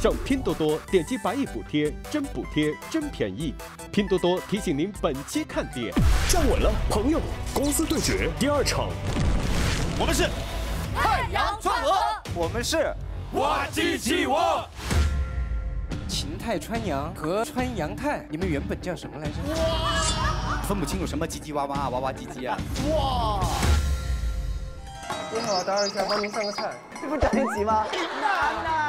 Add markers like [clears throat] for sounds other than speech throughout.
上拼多多点击百亿补贴，真补贴真便宜。拼多多提醒您本期看点，站稳了，朋友！公司对决第二场，我们是太阳创鹅，我们是哇唧唧哇。秦泰川阳和川阳泰，你们原本叫什么来着？哇，分不清楚什么唧唧哇哇哇哇唧唧啊！哇！你好，打扰一下，帮您上个菜。这不着急吗？[laughs] 楠楠，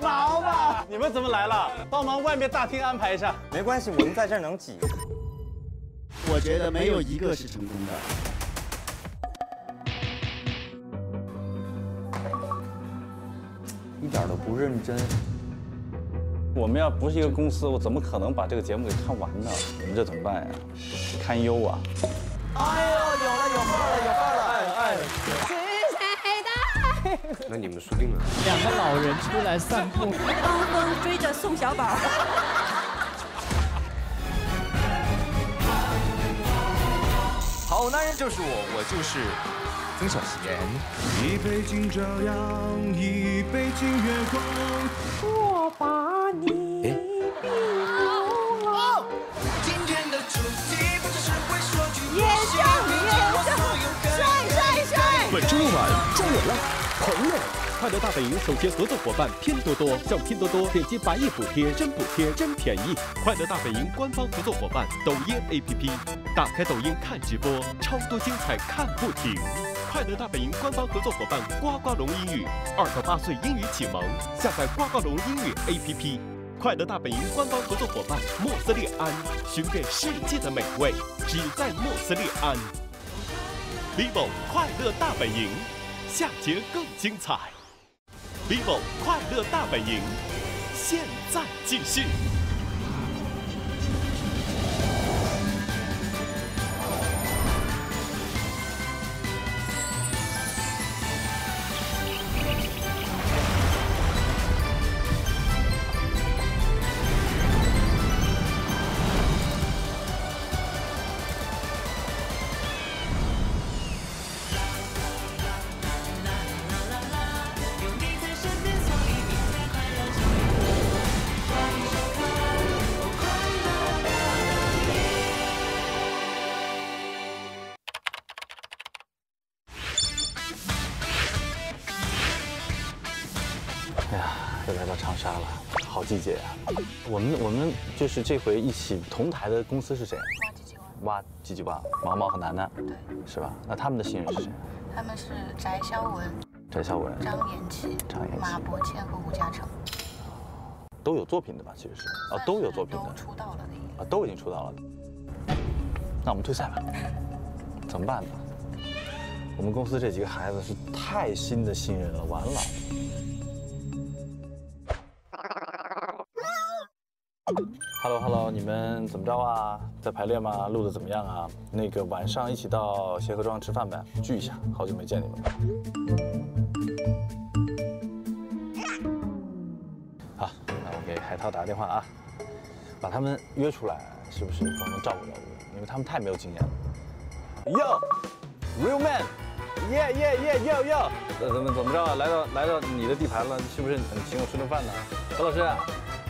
毛毛，你们怎么来了？帮忙外面大厅安排一下。没关系，我们在这儿能挤。我觉得没有一个是成功的。一点都不认真。我们要不是一个公司，我怎么可能把这个节目给看完呢？你们这怎么办呀？堪忧啊！哎呦，有了，有话了，有话了！哎哎？[laughs] 那你们输定了。两个老人出来散步，东风追着宋小宝。[laughs] 好男人就是我，我就是曾小贤。一杯敬朝阳，一杯敬月光。我把你比忘了。今天的主题不只是会说句夜宵，夜宵，帅帅帅！本周六晚站稳了，朋友。快乐大本营首席合作伙伴拼多多，上拼多多点击百亿补贴，真补贴真便宜。快乐大本营官方合作伙伴抖音 APP，打开抖音看直播，超多精彩看不停。快乐大本营官方合作伙伴呱呱龙英语，二到八岁英语启蒙，下载呱呱龙英语 APP。快乐大本营官方合作伙伴莫斯利安，寻遍世界的美味，只在莫斯利安。vivo 快乐大本营，下节更精彩。vivo 快乐大本营，现在继续。季节啊，我们我们就是这回一起同台的公司是谁？哇唧唧哇，毛毛和楠楠，对，是吧？那他们的新人是谁？他们是翟潇闻、翟潇闻、张延齐、张延琪、马伯骞和吴嘉诚，都有作品的吧？其实是啊，都有作品的，都出道了的啊，都已经出道了。那我们退赛吧？怎么办呢？我们公司这几个孩子是太新的新人了，完了。你们怎么着啊？在排练吗？录的怎么样啊？那个晚上一起到协和庄吃饭呗，聚一下，好久没见你们了。好，那我给海涛打个电话啊，把他们约出来，是不是帮忙照顾照顾？因为他们太没有经验了。Yo，real man，yeah yeah yeah，yo yo，怎么怎么着啊？来到来到你的地盘了，是不是请我吃顿饭呢？何老师。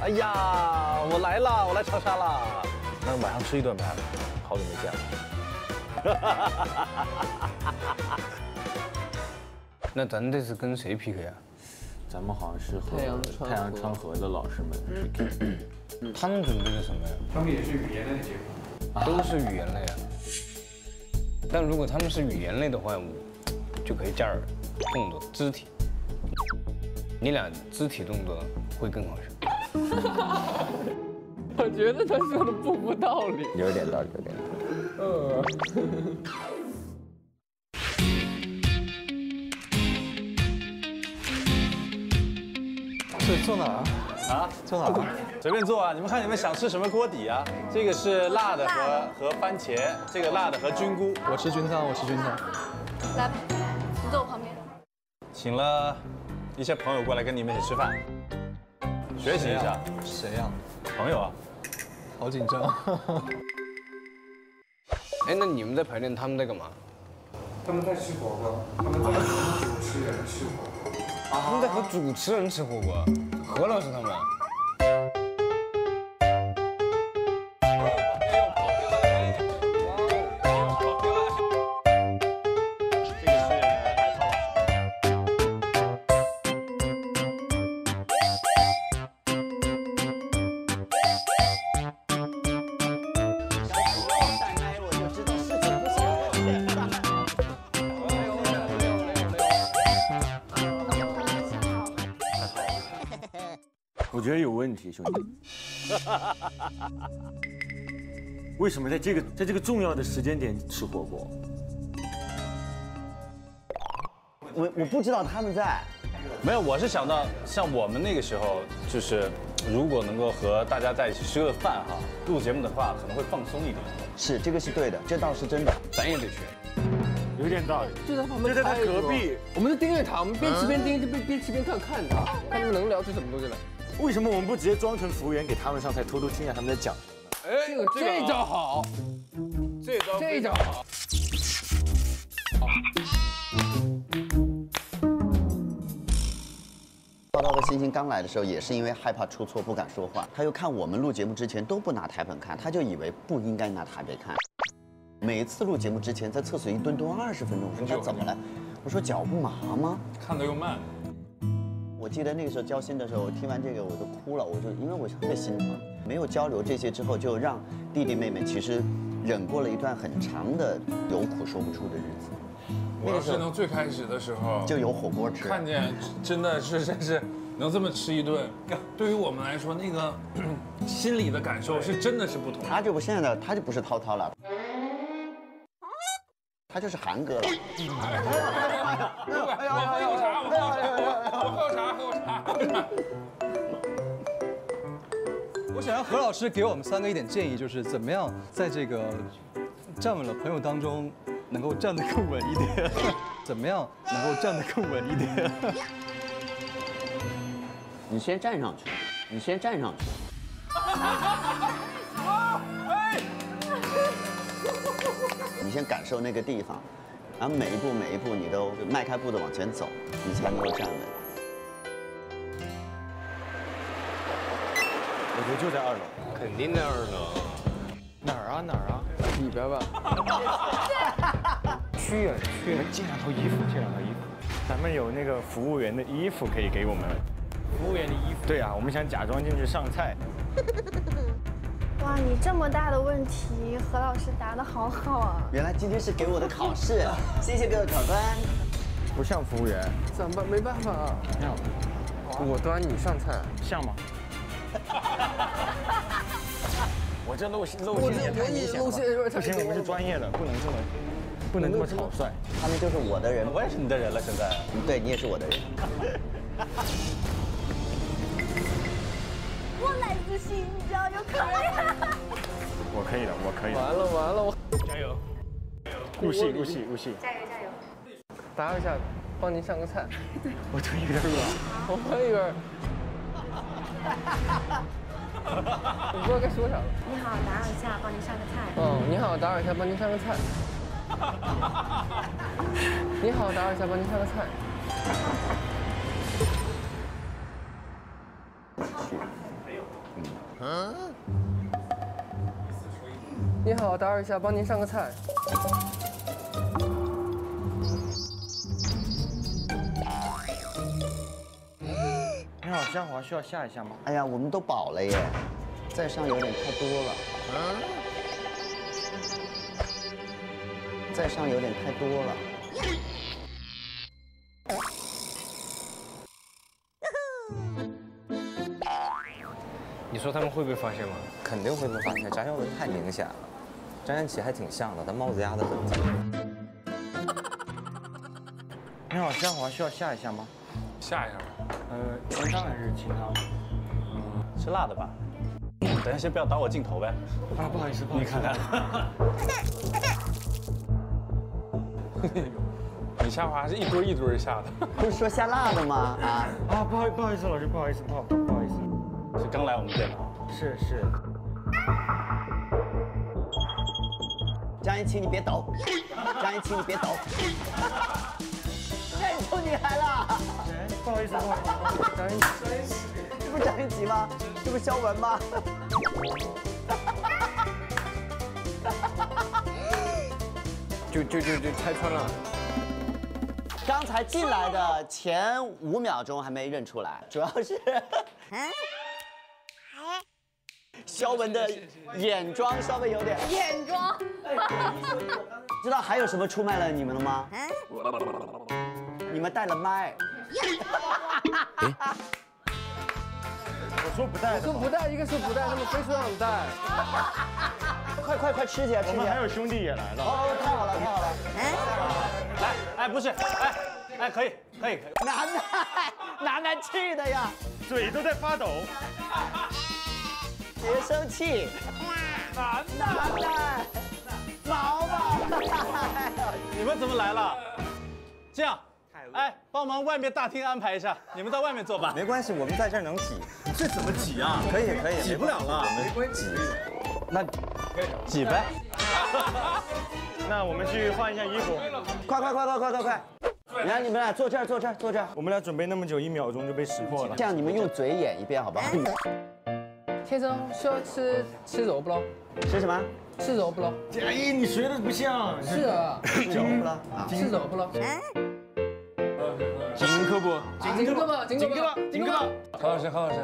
哎呀，我来了，我来长沙了。那晚上吃一顿呗，好久没见了。[laughs] 那咱这次跟谁 PK 啊？咱们好像是和太阳川河的老师们 PK。他们准备的什么呀？他们也是语言类的节目，都是语言类啊。但如果他们是语言类的话，我就可以加点动作、肢体。你俩肢体动作会更好笑。[laughs] 我觉得他说的不无道理，有点道理，有点道理。呃。是坐哪儿啊？啊，坐哪儿？随便坐啊！你们看你们想吃什么锅底啊？这个是辣的和和番茄，这个辣的和菌菇。我吃菌汤，我吃菌汤。来，你坐我旁边。请了一些朋友过来跟你们一起吃饭。学习一下，谁呀？朋友啊，好紧张。[laughs] 哎，那你们在排练，他们在干嘛？他们在吃火锅，他们在和主持人吃火锅。啊他们在和主持人吃火锅，何老师他们。我觉得有问题，兄弟。[laughs] 为什么在这个在这个重要的时间点吃火锅？我我不知道他们在。没有，我是想到像我们那个时候，就是如果能够和大家在一起吃个饭哈，录节目的话可能会放松一点。是，这个是对的，这倒是真的。咱也得学，有点道理。就在旁边，就在他隔壁。我们就盯着他，我们边吃边盯，就边边吃边看看他，看他们能聊出什么东西来。为什么我们不直接装成服务员给他们上菜，偷偷听一下他们在讲什么呢？哎，这个这招好，这招这招好。报道和星星刚来的时候，也是因为害怕出错，不敢说话。他又看我们录节目之前都不拿台本看，他就以为不应该拿台本看。每一次录节目之前，在厕所一蹲蹲二十分钟。我说他怎么了？我说脚不麻吗？看得又慢。我记得那个时候交心的时候，我听完这个我都哭了，我就因为我特别心疼。没有交流这些之后，就让弟弟妹妹其实忍过了一段很长的有苦说不出的日子。我要是能最开始的时候就有火锅吃，看见真的是真是能这么吃一顿，对于我们来说，那个 [clears throat] 心里的感受是真的是不同。他就不现在他就不是涛涛了，他就是韩哥了。我喝有茶，我喝口茶，我喝有茶，喝有茶，喝有茶。我想让何老师给我们三个一点建议，就是怎么样在这个站稳了朋友当中。能够站得更稳一点，怎么样能够站得更稳一点？你先站上去，你先站上去。你先感受那个地方，然后每一步每一步你都迈开步子往前走，你才能够站稳。我觉得就在二楼，肯定在二楼。哪儿啊哪儿啊？里边吧。去啊去！我们借两套衣服，借两套衣服。咱们有那个服务员的衣服可以给我们。服务员的衣服？对啊，我们想假装进去上菜。[laughs] 哇，你这么大的问题，何老师答的好好啊！原来今天是给我的考试，[laughs] 谢谢各位考官。不像服务员。怎么没办法啊？像。我端你上菜，像吗？[laughs] 我这露馅露馅也太明显了。不行，我们是专业的，不能这么。不能这么草率，他们就是我的人，我也是你的人了。现在，对你也是我的人。[laughs] 我来自新疆，有可以。我可以了，我可以了。完了完了，我加油！入戏入戏入戏！加油加油！打扰一下，帮您上个菜。[laughs] 我腿有点软。[laughs] 我帮一个。我不知道该说啥了。你好，打扰一下，帮您上个菜。嗯，你好，打扰一下，帮您上个菜。[laughs] 你好，打扰一下，帮您上个菜。嗯。你好，打扰一下，帮您上个菜。你好，嘉华，需要下一下吗？哎呀，我们都饱了耶，再上有点太多了。再上有点太多了。你说他们会不会发现吗？肯定会被发现，张小文太明显了，张彦奇还挺像的，他帽子压的很低。[laughs] 你好，虾滑，需要下一下吗？下一下吧。呃，清汤还是清汤？嗯，吃辣的吧。等下先不要打我镜头呗。啊，不好意思，不好意思。你看看。[laughs] 你下滑是一堆一堆下的，不是说下辣的吗？啊啊，不好不好意思，老师不好意思，不好不好意思，是刚来我们店的，是是。张一奇，你别抖，张一奇，你别抖，认出你来了。谁？不好意思，不好意思，张一琪，这不是张一琪吗？这不是肖文吗？就就就就拆穿了。刚才进来的前五秒钟还没认出来，主要是肖文的眼妆稍微有点。眼妆。知道还有什么出卖了你们了吗？你们带了麦。我说不带，我说不带，一个说不带，他们非说让带。快快快吃起来！我们还有兄弟也来了。哦，太好了，太好了。来，哎，不是，哎，哎，可以，可以，可以。楠楠，楠楠气的呀，嘴都在发抖。别生气。楠楠楠，毛毛。你们怎么来了？这样，哎，帮忙外面大厅安排一下，你们到外面坐吧。没关系，我们在这儿能挤。这怎么挤啊？可以可以，挤不了了，没关系。那挤呗。[laughs] 那我们去换一下衣服。快快快快快快快！你看你们俩坐这儿坐这儿坐这儿。我们俩准备那么久，一秒钟就被识破了。这样你们用嘴演一遍好不好？天生需要吃吃肉不咯？吃什么？吃肉不咯？佳怡，你学的不像。是啊，吃肉不咯？吃肉不咯？金科不？金科不，金科不，金科吧。何老师，何老师，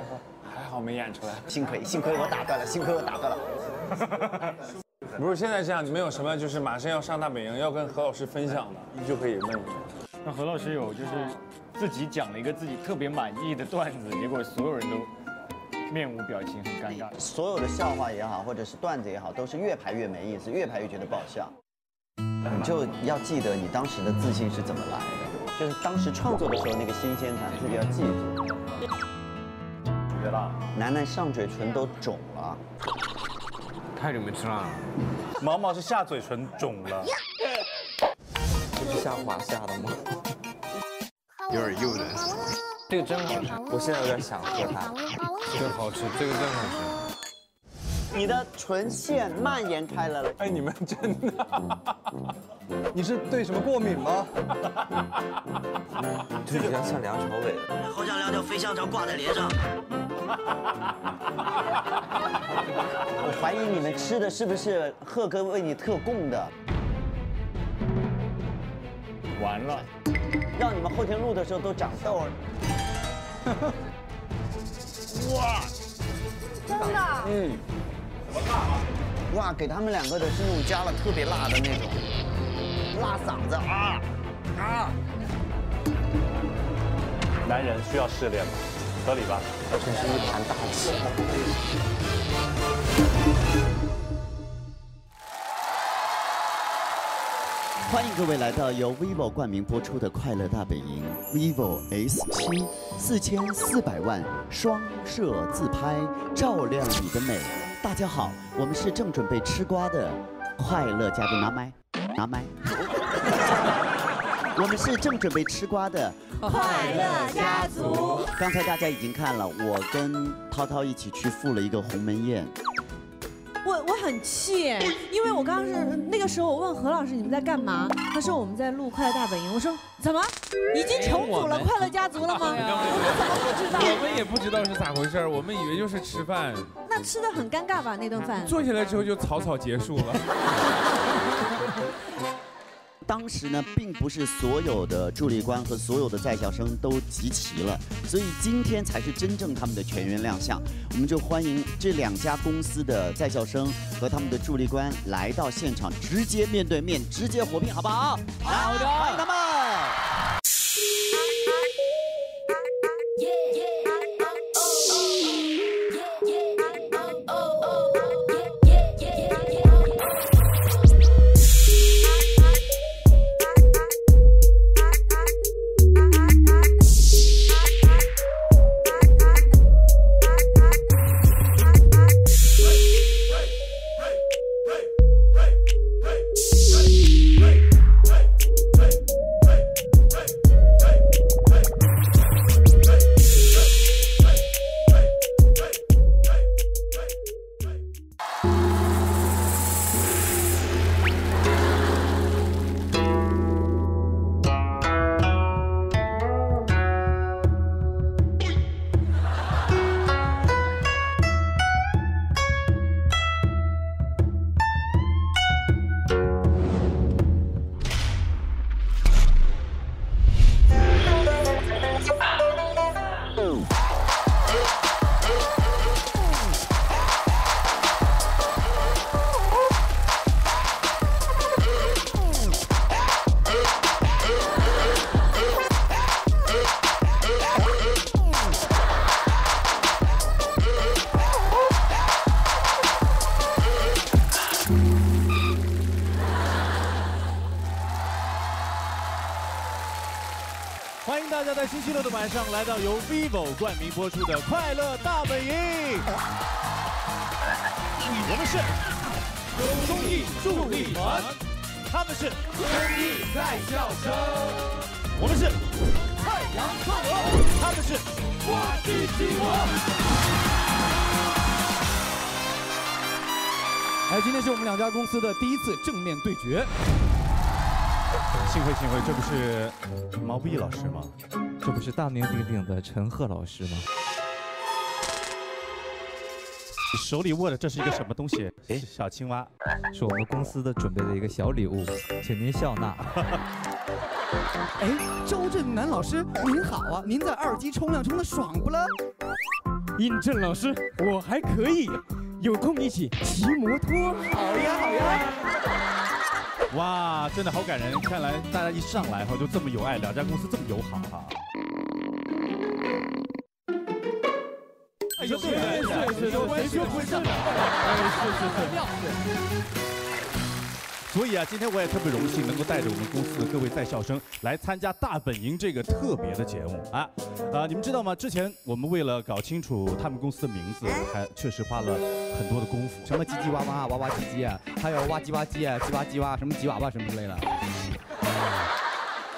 还好没演出来。幸亏幸亏我打断了，幸亏我打断了。[laughs] 不是现在这样，你们有什么就是马上要上大本营要跟何老师分享的，你就可以问一下。那何老师有就是自己讲了一个自己特别满意的段子，结果所有人都面无表情，很尴尬。所有的笑话也好，或者是段子也好，都是越排越没意思，越排越觉得不好笑。你就要记得你当时的自信是怎么来的，就是当时创作的时候那个新鲜感，自己要记住。绝了！楠楠上嘴唇都肿了。太久没吃了。毛毛是下嘴唇肿了。这是下滑下的吗？有点诱人。这个真好吃，我现在有点想喝它。真好吃，这个真好吃。你的唇线蔓延开了。哎，你们真的？你是对什么过敏吗？这比较像梁朝伟。好想两条飞香肠挂在脸上。我怀疑你们吃的是不是贺哥为你特供的？完了，让你们后天录的时候都长痘。[laughs] 哇，真的？嗯。哇，给他们两个的是那种加了特别辣的那种，辣嗓子啊啊！男人需要试炼吗？合理吧？真是一盘大棋。欢迎各位来到由 vivo 冠名播出的《快乐大本营》，vivo S 七四千四百万双摄自拍，照亮你的美。大家好，我们是正准备吃瓜的快乐家族，拿麦，拿麦。[laughs] 我们是正准备吃瓜的快乐家族。刚才大家已经看了，我跟涛涛一起去赴了一个鸿门宴。我我很气，因为我刚刚是那个时候，我问何老师你们在干嘛？他说我们在录《快乐大本营》。我说怎么已经重组了《快乐家族》了吗？[laughs] 我们怎么不知道？[laughs] 我们也不知道是咋回事我们以为就是吃饭。那吃的很尴尬吧？那顿饭。坐下来之后就草草结束了。[laughs] 当时呢，并不是所有的助理官和所有的在校生都集齐了，所以今天才是真正他们的全员亮相。我们就欢迎这两家公司的在校生和他们的助理官来到现场，直接面对面，直接火拼，好不好？好的，欢迎他们。播出的《快乐大本营》，我们是综艺助力团，他们是综艺在校生，我们是太阳侧额，他们是哇唧唧哇。哎，今天是我们两家公司的第一次正面对决。幸会幸会，这不是毛不易老师吗？这不是大名鼎鼎的陈赫老师吗？你手里握的这是一个什么东西？哎，小青蛙，是我们公司的准备的一个小礼物，请您笑纳。[laughs] 哎，周震南老师您好啊，您在二级冲浪冲的爽不了？印证老师，我还可以，有空一起骑摩托。好呀好呀。哇，真的好感人！看来大家一上来哈就这么有爱，两家公司这么友好哈。对对对，是是完全不会上哎，是是是。所以啊，今天我也特别荣幸能够带着我们公司的各位在校生来参加《大本营》这个特别的节目啊。啊，你们知道吗？之前我们为了搞清楚他们公司的名字，还确实花了很多的功夫，什么叽叽哇哇、哇哇唧唧啊，还有哇唧哇唧啊、叽哇叽哇，什么吉娃娃什么之类的。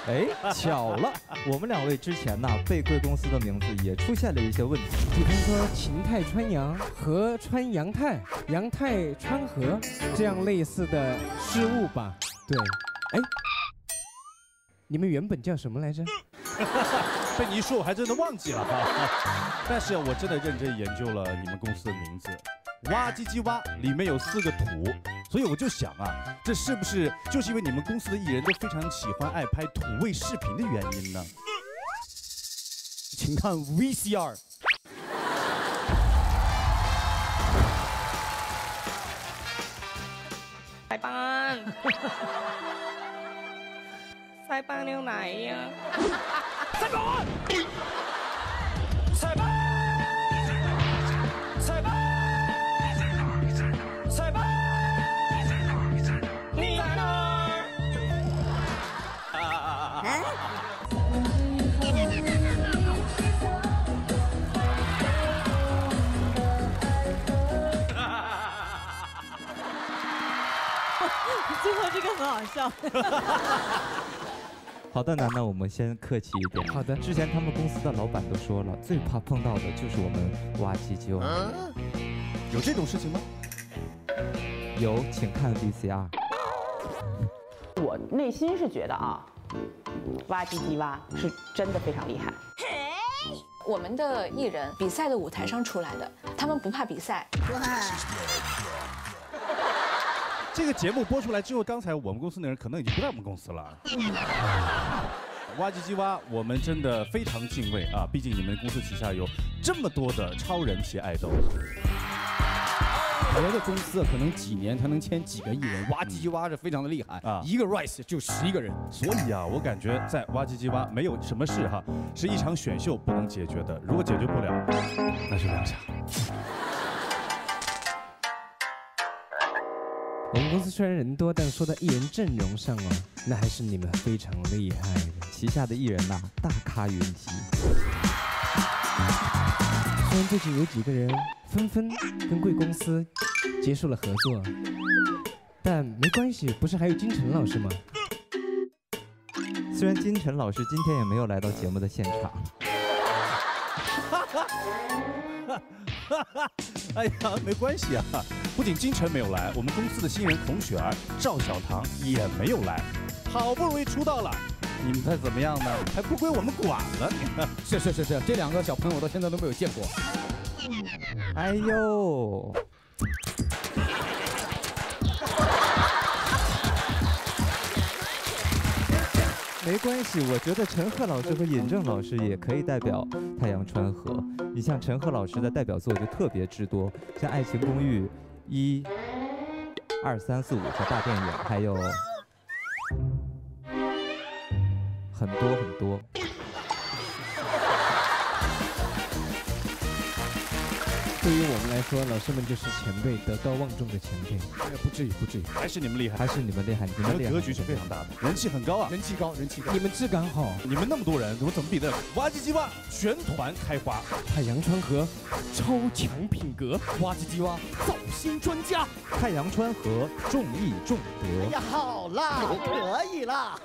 哎，巧了，我们两位之前呢被贵公司的名字也出现了一些问题，比方说秦泰穿杨、和穿杨泰、杨泰穿河这样类似的失误吧？对，哎，你们原本叫什么来着？[laughs] 被你一说，我还真的忘记了哈。[laughs] 但是我真的认真研究了你们公司的名字，哇唧唧哇，里面有四个土，所以我就想啊，这是不是就是因为你们公司的艺人都非常喜欢爱拍土味视频的原因呢？请看 V C R。塞班，塞班牛奶呀，塞班，塞班。很好笑。[laughs] 好的，楠楠，我们先客气一点。好的，之前他们公司的老板都说了，最怕碰到的就是我们哇唧唧哇。有这种事情吗？有，请看 VCR。我内心是觉得啊，哇唧唧哇是真的非常厉害。我们的艺人比赛的舞台上出来的，他们不怕比赛。这个节目播出来之后，刚才我们公司的人可能已经不在我们公司了。[laughs] 哇唧唧哇，我们真的非常敬畏啊！毕竟你们公司旗下有这么多的超人气爱豆。别的公司可能几年才能签几个艺人，哇唧唧哇是非常的厉害啊，一个 Rise 就十一个人。所以啊，我感觉在哇唧唧哇没有什么事哈，是一场选秀不能解决的。如果解决不了，那就凉茶。我们公司虽然人多，但说到艺人阵容上哦，那还是你们非常厉害的。旗下的艺人呐、大咖云集。虽然最近有几个人纷纷跟贵公司结束了合作，但没关系，不是还有金晨老师吗？虽然金晨老师今天也没有来到节目的现场，[laughs] 哎呀，没关系啊，不仅金晨没有来，我们公司的新人孔雪儿、赵小棠也没有来，好不容易出道了，你们猜怎么样呢？还不归我们管了？是是是是，这两个小朋友到现在都没有见过。哎呦，没关系，我觉得陈赫老师和尹正老师也可以代表太阳川河。你像陈赫老师的代表作就特别之多，像《爱情公寓》一、二、三、四、五和大电影，还有很多很多。对于我们来说，老师们就是前辈，德高望重的前辈。不至于，不至于，还是你们厉害，还是你们厉害，你你们厉害。们格局是非常大的，人气很高啊，人气高，人气高。你们质感好，你们那么多人，我怎么比得了？哇唧唧哇，全团开花，太阳川河，超强品格，哇唧唧哇，造星专家，太阳川河，重义重德。哎呀，好啦，可以啦。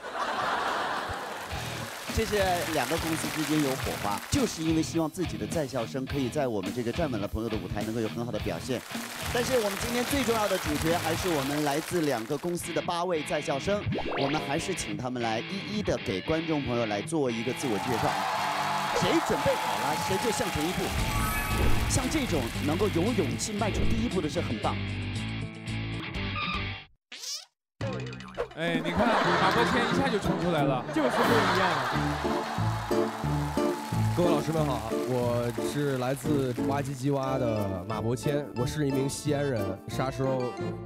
这是两个公司之间有火花，就是因为希望自己的在校生可以在我们这个站稳了朋友的舞台能够有很好的表现。但是我们今天最重要的主角还是我们来自两个公司的八位在校生，我们还是请他们来一一的给观众朋友来做一个自我介绍。谁准备好了，谁就向前一步。像这种能够有勇气迈出第一步的是很棒。哎，你看马伯骞一下就冲出来了，就是不一样。各位老师们好，我是来自哇唧唧哇的马伯骞，我是一名西安人，啥时候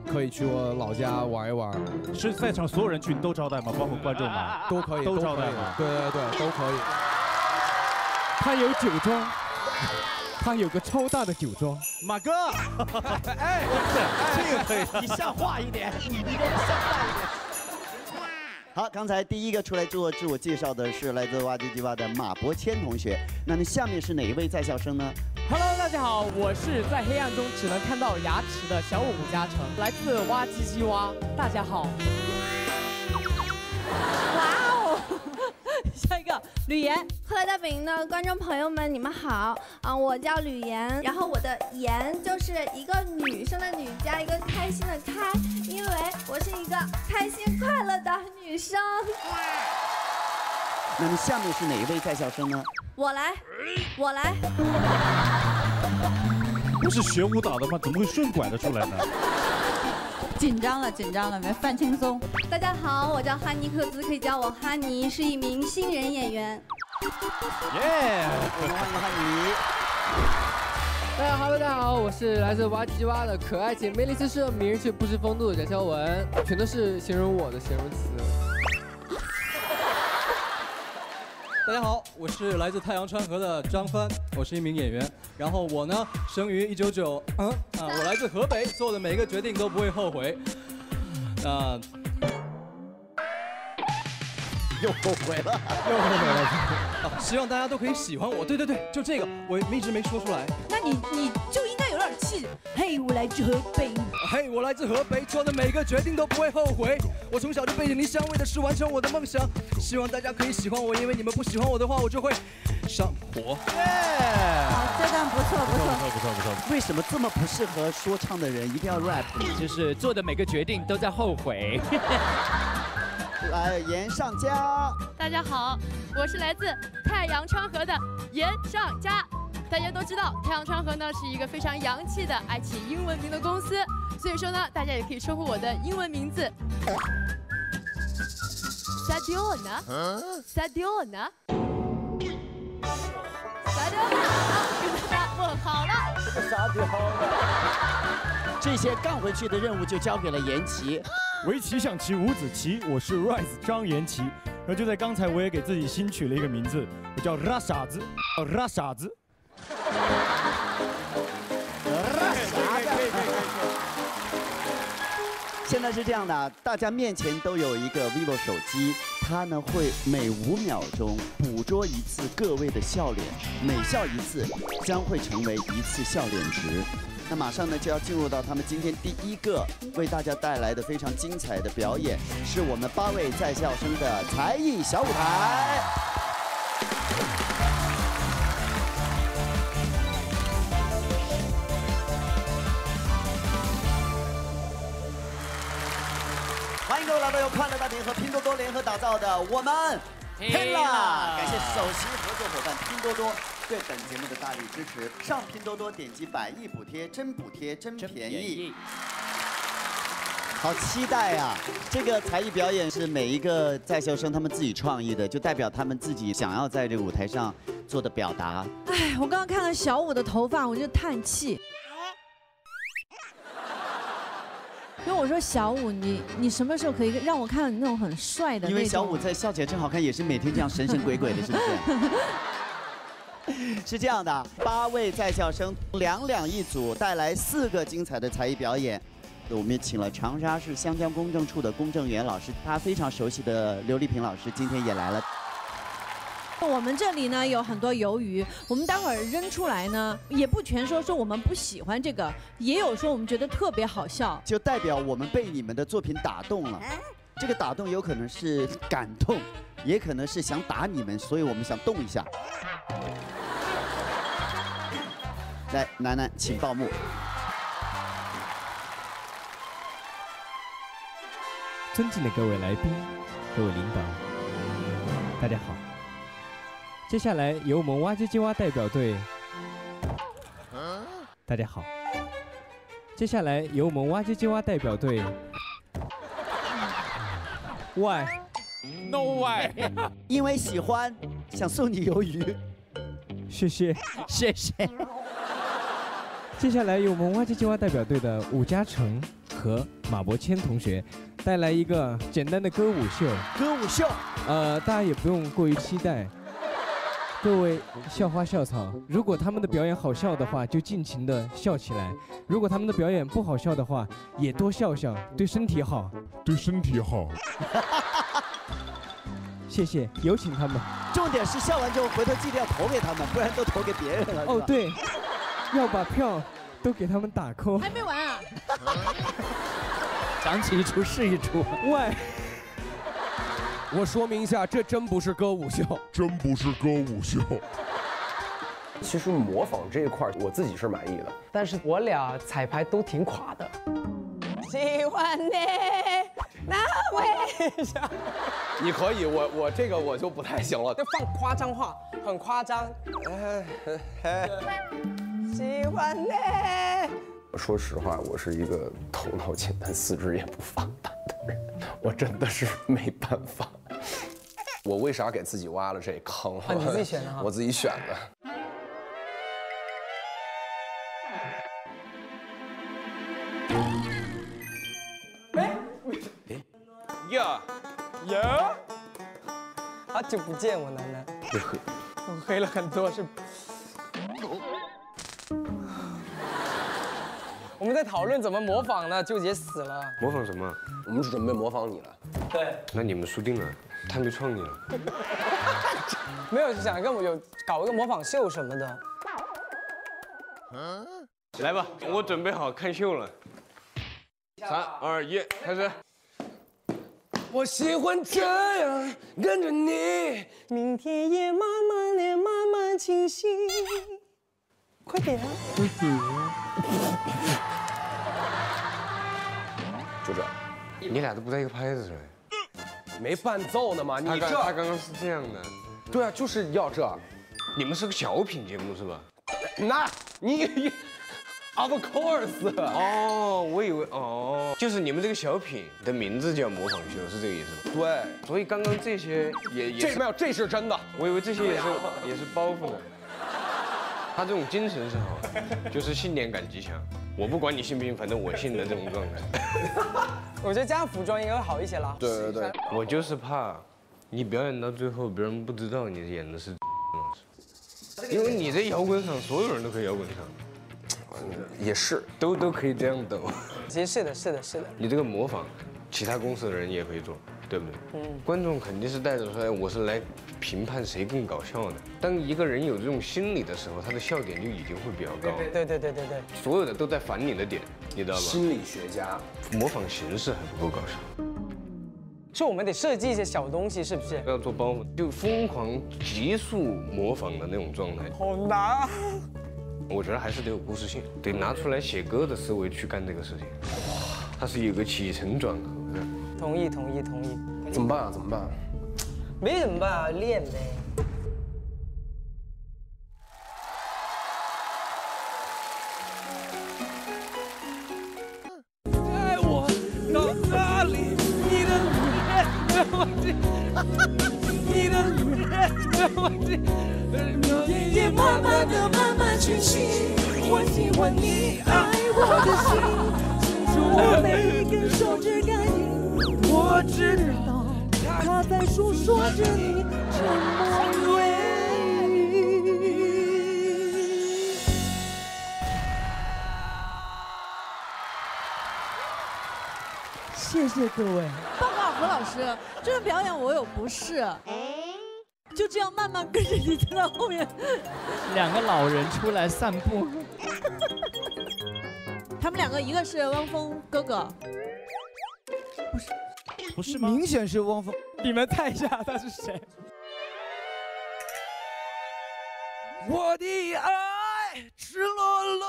可以去我老家玩一玩？是在场所有人去你都招待吗？包括观众吗？都可以，都招待吗？对对对，都可以。他有酒庄，他有个超大的酒庄。马哥，[laughs] 哎，这个可以，你像话一点，你给我像话一点。好，刚才第一个出来做自我介绍的是来自哇唧唧哇的马伯骞同学。那么下面是哪一位在校生呢？Hello，大家好，我是在黑暗中只能看到牙齿的小五吴嘉诚，来自挖唧唧哇。大家好。哇哦！下一个吕岩，快乐大本营的观众朋友们，你们好啊！我叫吕岩，然后我的岩就是一个女生的女加一个开心的开，因为女生。那么下面是哪一位在校生呢？我来，我来。不是学舞蹈的吗？怎么会顺拐的出来呢？紧张了，紧张了，没放轻松。大家好，我叫哈尼克兹，可以叫我哈尼，是一名新人演员。耶！我们欢迎哈尼。大家好，大家好，我是来自哇唧唧哇的可爱且魅力四射、迷人却不失风度的翟潇闻，全都是形容我的形容词。大家好，我是来自太阳川河的张帆，我是一名演员。然后我呢，生于一九九，嗯啊，我来自河北，做的每一个决定都不会后悔。那、又后悔了，又后悔了。[laughs] 啊，希望大家都可以喜欢我。对对对，就这个，我一直没说出来。那你你就应该嘿，我来自河北。嘿，我来自河北，做的每个决定都不会后悔。我从小就背井离乡，为的是完成我的梦想。希望大家可以喜欢我，因为你们不喜欢我的话，我就会上火。这段不错不错不错不错不错。为什么这么不适合说唱的人一定要 rap？就是做的每个决定都在后悔。来，严尚佳。大家好，我是来自太阳川河的严尚佳。大家都知道，太阳川河呢是一个非常洋气的爱起英文名的公司，所以说呢，大家也可以称呼我的英文名字 Sadiona。Sadiona。Sadiona，跟大家问好了。这些干回去的任务就交给了延琦。围棋、象棋、五子棋，我是 Rise 张延琦。然后就在刚才，我也给自己新取了一个名字，我叫拉傻子，哦拉傻子。现在是这样的啊，大家面前都有一个 vivo 手机，它呢会每五秒钟捕捉一次各位的笑脸，每笑一次将会成为一次笑脸值。那马上呢就要进入到他们今天第一个为大家带来的非常精彩的表演，是我们八位在校生的才艺小舞台。欢迎各位来到由快乐大本营和拼多多联合打造的我们拼了！感谢首席合作伙伴拼多多对本节目的大力支持。上拼多多点击百亿补贴，真补贴真便宜。好期待啊！这个才艺表演是每一个在校生他们自己创意的，就代表他们自己想要在这个舞台上做的表达。哎，我刚刚看了小五的头发，我就叹气。为我说小五，你你什么时候可以让我看到你那种很帅的？因为小五在笑起来真好看，也是每天这样神神鬼鬼的，是不是？[laughs] 是这样的，八位在校生两两一组，带来四个精彩的才艺表演。我们也请了长沙市湘江公证处的公证员老师，他非常熟悉的刘丽萍老师今天也来了。我们这里呢有很多鱿鱼，我们待会儿扔出来呢，也不全说说我们不喜欢这个，也有说我们觉得特别好笑。就代表我们被你们的作品打动了。这个打动有可能是感动，也可能是想打你们，所以我们想动一下。来，楠楠，请报幕。尊敬的各位来宾、各位领导，大家好。接下来由我们挖机机蛙代表队，大家好。接下来由我们挖机机蛙代表队，Why？No why？因为喜欢，想送你鱿鱼。谢谢。谢谢。接下来由我们挖机机蛙代表队的武嘉诚和马伯骞同学带来一个简单的歌舞秀。歌舞秀。呃，大家也不用过于期待。各位校花校草，如果他们的表演好笑的话，就尽情的笑起来；如果他们的表演不好笑的话，也多笑笑，对身体好，对身体好。[laughs] 谢谢，有请他们。重点是笑完之后回头记得要投给他们，不然都投给别人了。哦，对，要把票都给他们打 call。还没完啊！[laughs] 讲起一出是一出。喂，我说明一下，这真不是歌舞秀，真不是歌舞秀。其实模仿这一块，我自己是满意的，但是我俩彩排都挺垮的。喜欢你，那微笑。你可以，我我这个我就不太行了。就放夸张话，很夸张。喜欢你。说实话，我是一个头脑简单、四肢也不发达的人，我真的是没办法。我为啥给自己挖了这坑？啊，你自己选的哈。[laughs] 我自己选的。呀呀！好久不见，我楠楠。我黑了很多，是。[laughs] 我们在讨论怎么模仿呢，纠结死了。模仿什么？我们准备模仿你了。对。那你们输定了，太没创意了。没有想跟我有搞一个模仿秀什么的。嗯来吧，我准备好看秀了。三二一，开始。我喜欢这样跟着你，明天也慢慢的、慢慢清晰。快点啊！组长，你俩都不在一个拍子上。没伴奏呢吗？你这他刚刚是这样的。对啊，就是要这。你们是个小品节目是吧？那你，[laughs] of course。哦，我以为哦，就是你们这个小品的名字叫模仿秀，是这个意思吗？对。所以刚刚这些也也这没有，这是真的。我以为这些也是也是包袱呢。他这种精神是好，就是信念感极强。我不管你信不信，反正我信的这种状态。[laughs] 我觉得加服装应该会好一些啦。对对对，我就是怕你表演到最后，别人不知道你演的是老师，因为你在摇滚场，所有人都可以摇滚上。也是，都都可以这样抖。其实是的，是的，是的。你这个模仿，其他公司的人也可以做，对不对？嗯。观众肯定是带着说，哎，我是来评判谁更搞笑的。当一个人有这种心理的时候，他的笑点就已经会比较高。对对对对对。所有的都在反你的点，你知道吗？心理学家模仿形式还不够搞笑。就我们得设计一些小东西，是不是？要做包袱，就疯狂急速模仿的那种状态。好难啊。我觉得还是得有故事性，得拿出来写歌的思维去干这个事情。哇，它是有个起承转合的。同意，同意，同意。怎么办啊？怎么办？没怎么办啊，练呗。带我到哪里？你的脸让我记，你的脸让我记。夜夜慢慢的、慢慢清晰，我喜欢你爱我的心，牵住我每一根手指感应，我知道他在诉说着你沉默的唯一。谢谢各位。报告何老师，这个表演我有不适。就这样慢慢跟着你，走在后面。两个老人出来散步。[laughs] 他们两个，一个是汪峰哥哥。不是吗？明显是汪峰。你们猜一下他是谁？我的爱赤裸裸，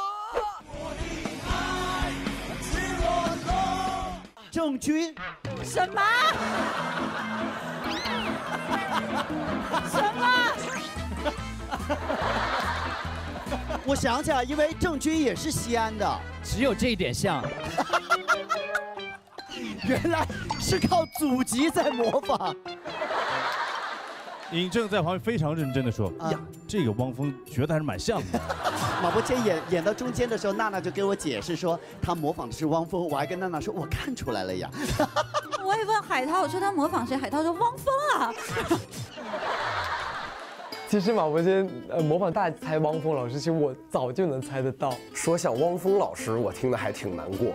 郑钧，什么？什么？[laughs] 我想起来，因为郑钧也是西安的，只有这一点像。原来是靠祖籍在模仿。尹正在旁边非常认真的说：“呀，这个汪峰学的还是蛮像的。[laughs] 马伯骞演演到中间的时候，娜娜就给我解释说，他模仿的是汪峰。我还跟娜娜说，我看出来了呀。[laughs] 我也问海涛，我说他模仿谁？海涛说汪峰啊。[laughs] 其实马伯骞呃模仿大猜汪峰老师，其实我早就能猜得到。说像汪峰老师，我听的还挺难过。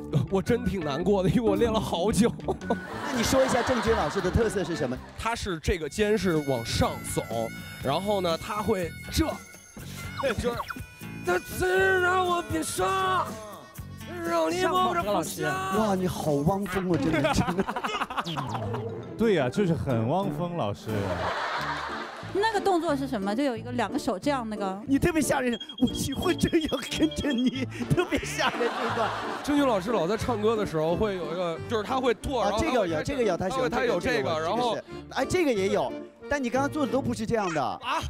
[laughs] 我真挺难过的，因为我练了好久。[laughs] 那你说一下郑钧老师的特色是什么？他是这个肩是往上耸，然后呢，他会这，[laughs] 就是那次让我变傻，让你梦着不下。哇，你好汪峰啊，真的真的。对呀、就是很汪峰老师。那个动作是什么？就有一个两个手这样那个。你特别吓人，我喜欢这样跟着你，特别吓人这段。郑钧老师老在唱歌的时候会有一个，就是他会跺，然啊，后这个有，这个有，他喜欢他有这个，然后是哎，这个也有，但你刚刚做的都不是这样的啊。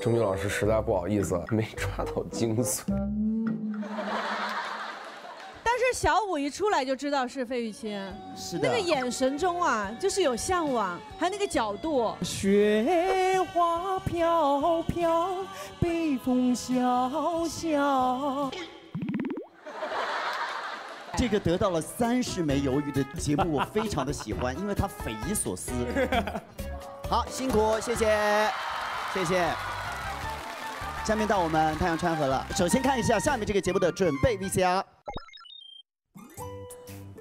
郑钧老师实在不好意思，没抓到精髓。但是小五一出来就知道是费玉清，是那个眼神中啊，就是有向往，还有那个角度。雪花飘飘，北风萧萧。这个得到了三十枚鱿鱼的节目，我非常的喜欢，因为它匪夷所思。[laughs] 好，辛苦，谢谢，谢谢。下面到我们太阳川河了。首先看一下下面这个节目的准备 VCR。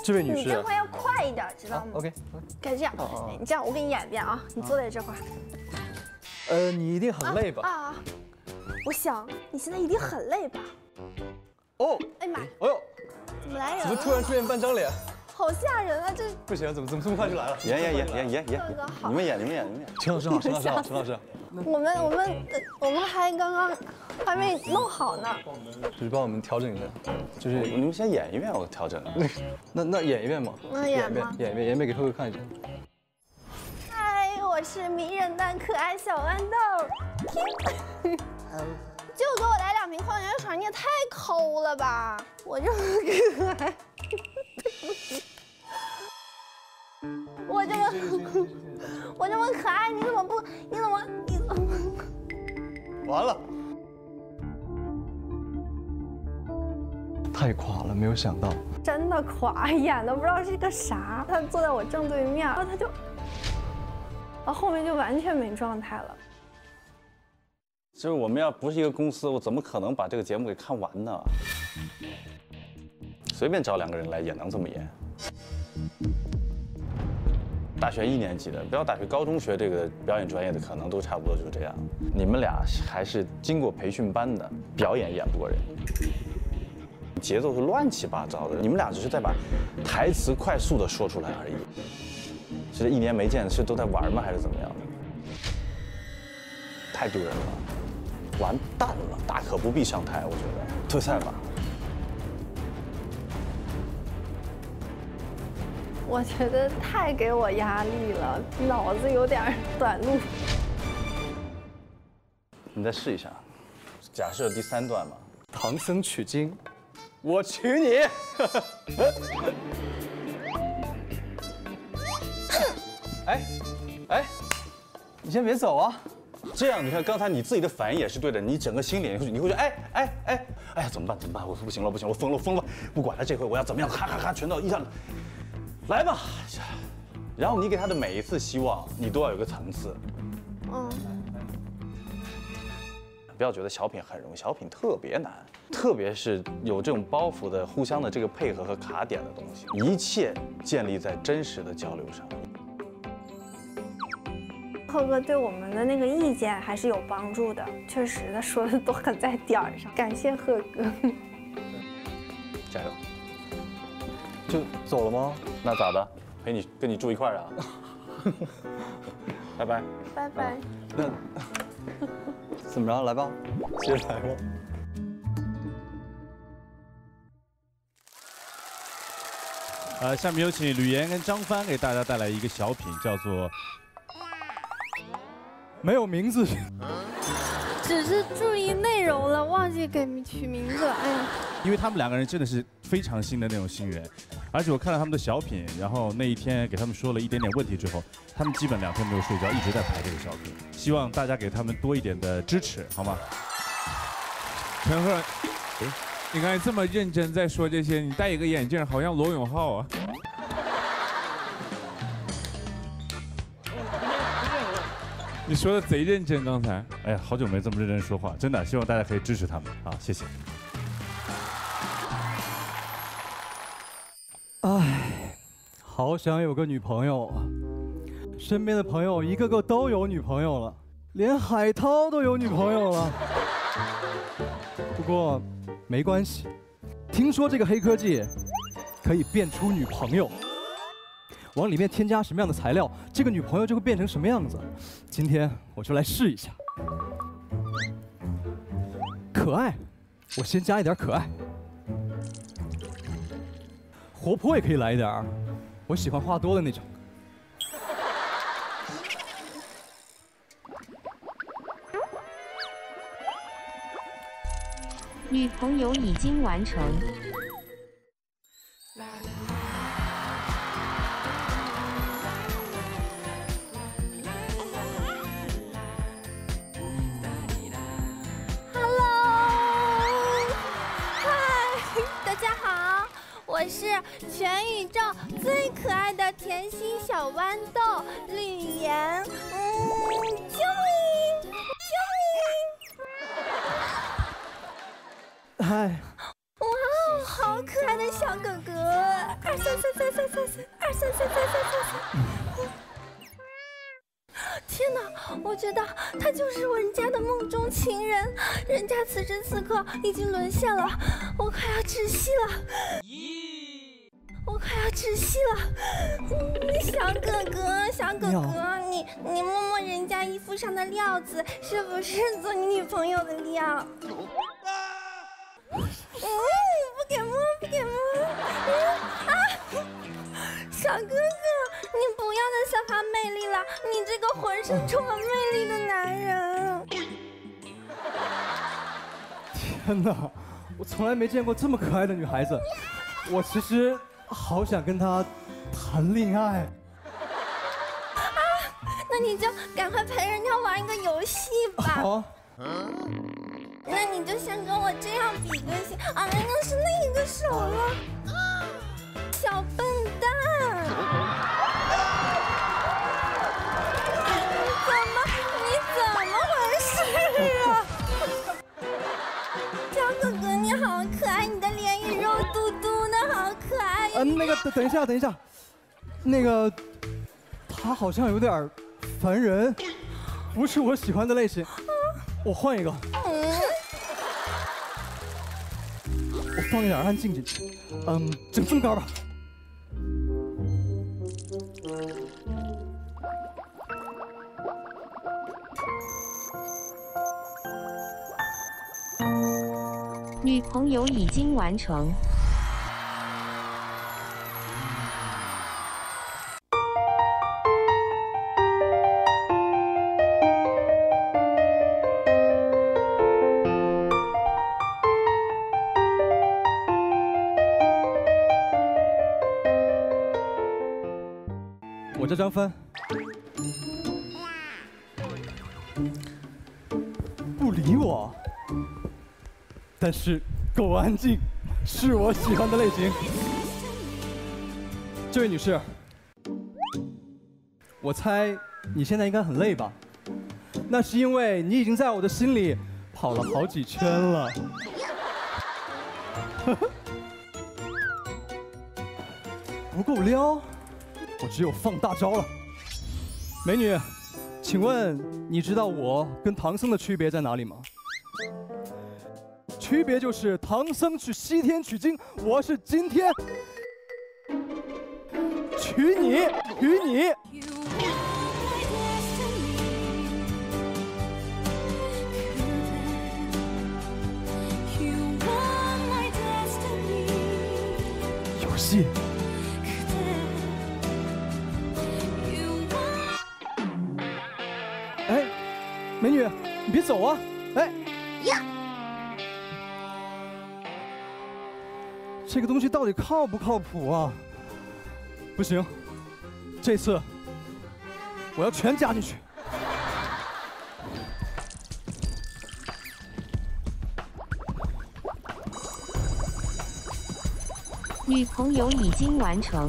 这位女士你这，话要快一点，知道吗？OK，该这样你这样我给你演一遍啊，你坐在这块儿。呃，你一定很累吧？啊啊！我想你现在一定很累吧？哦，哎妈，哎呦，怎么来人了？怎么突然出现半张脸？好吓人啊！这不行，怎么怎么这么快就来了？演演演演演演哥哥好你们演你们演你们演。陈老师好，陈老师好，陈老师，我们我们呃我们还刚刚还没弄好呢。就是帮我们调整一下，就是你们先演一遍，我调整。[laughs] 那那演一遍嘛？[laughs] 那演一遍吧，演一遍，演一遍给赫赫看一下。嗨，我是迷人的可爱小豌豆。[laughs] 就给我来两瓶矿泉水，你也太抠了吧！我这么可爱，[laughs] 我这么我这么可爱，你怎么不？你怎么？你怎么？[laughs] 完了，太垮了，没有想到。真的垮，演的不知道是个啥。他坐在我正对面，然后他就，啊，后面就完全没状态了。就是我们要不是一个公司，我怎么可能把这个节目给看完呢？随便找两个人来也能这么演。大学一年级的，不要大学高中学这个表演专业的，可能都差不多就这样。你们俩还是经过培训班的，表演演不过人，节奏是乱七八糟的。你们俩只是在把台词快速的说出来而已。是一年没见，是都在玩吗，还是怎么样的？太丢人了，完蛋了，大可不必上台，我觉得退赛吧。我觉得太给我压力了，脑子有点短路。你再试一下，假设第三段嘛，唐僧取经，我娶你。[laughs] 哎，哎，你先别走啊！这样你看刚才你自己的反应也是对的，你整个心里你会觉得哎哎哎哎呀怎么办怎么办？我说不行了不行，我疯了我疯了，不管了，这回我要怎么样？哈哈哈，全到一上，来吧。然后你给他的每一次希望，你都要有个层次。嗯，不要觉得小品很容易，小品特别难，特别是有这种包袱的、互相的这个配合和卡点的东西，一切建立在真实的交流上。贺哥对我们的那个意见还是有帮助的，确实他说的都很在点儿上，感谢贺哥。[laughs] 加油！就走了吗？那咋的？陪你跟你住一块儿啊？[laughs] 拜拜。拜拜。那 [laughs] 怎么着？来吧，接着来吧。呃，下面有请吕岩跟张帆给大家带来一个小品，叫做没有名字。[laughs] 只是注意内容了，忘记给取名字，哎呀。因为他们两个人真的是非常新的那种新人，而且我看了他们的小品，然后那一天给他们说了一点点问题之后，他们基本两天没有睡觉，一直在排这个小品。希望大家给他们多一点的支持，好吗？陈赫，你刚才这么认真在说这些，你戴一个眼镜，好像罗永浩啊。你说的贼认真，刚才。哎呀，好久没这么认真说话，真的，希望大家可以支持他们啊，谢谢。唉，好想有个女朋友啊！身边的朋友一个个都有女朋友了，连海涛都有女朋友了。不过没关系，听说这个黑科技可以变出女朋友，往里面添加什么样的材料，这个女朋友就会变成什么样子。今天我就来试一下。可爱，我先加一点可爱。活泼也可以来一点，我喜欢话多的那种。女朋友已经完成。是全宇宙最可爱的甜心小豌豆吕岩，嗯，救命，救嗨，命！哇，好可爱的小哥哥，二三三三三三三，二三三三三三三。天哪，我觉得他就是我人家的梦中情人，人家此时此刻已经沦陷了，我快要窒息了。我快要窒息了，嗯小哥哥，小哥哥，你你摸摸人家衣服上的料子，是不是做你女朋友的料？嗯，不给摸，不给摸。嗯啊，小哥哥，你不要再散发魅力了，你这个浑身充满魅力的男人。天哪，我从来没见过这么可爱的女孩子，我其实好想跟他谈恋爱。啊那你就赶快陪人家玩一个游戏吧。好，那你就先跟我这样比个心，啊，那是另一个手了，小笨蛋！等一下，等一下，那个他好像有点烦人，不是我喜欢的类型，我换一个。我放一点安静进去，嗯，整这么高吧。女朋友已经完成。张帆，不理我，但是够安静，是我喜欢的类型。这位女士，我猜你现在应该很累吧？那是因为你已经在我的心里跑了好几圈了。[laughs] 不够撩，我只有放大招了。美女，请问你知道我跟唐僧的区别在哪里吗？区别就是唐僧去西天取经，我是今天娶你，娶你。走啊！哎呀，这个东西到底靠不靠谱啊？不行，这次我要全加进去。女朋友已经完成。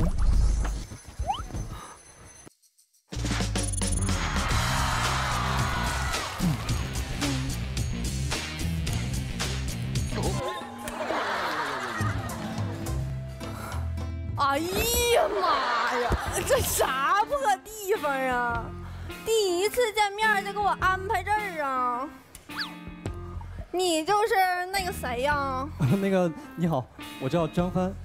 你就是那个谁呀？[laughs] 那个你好，我叫张帆。[laughs]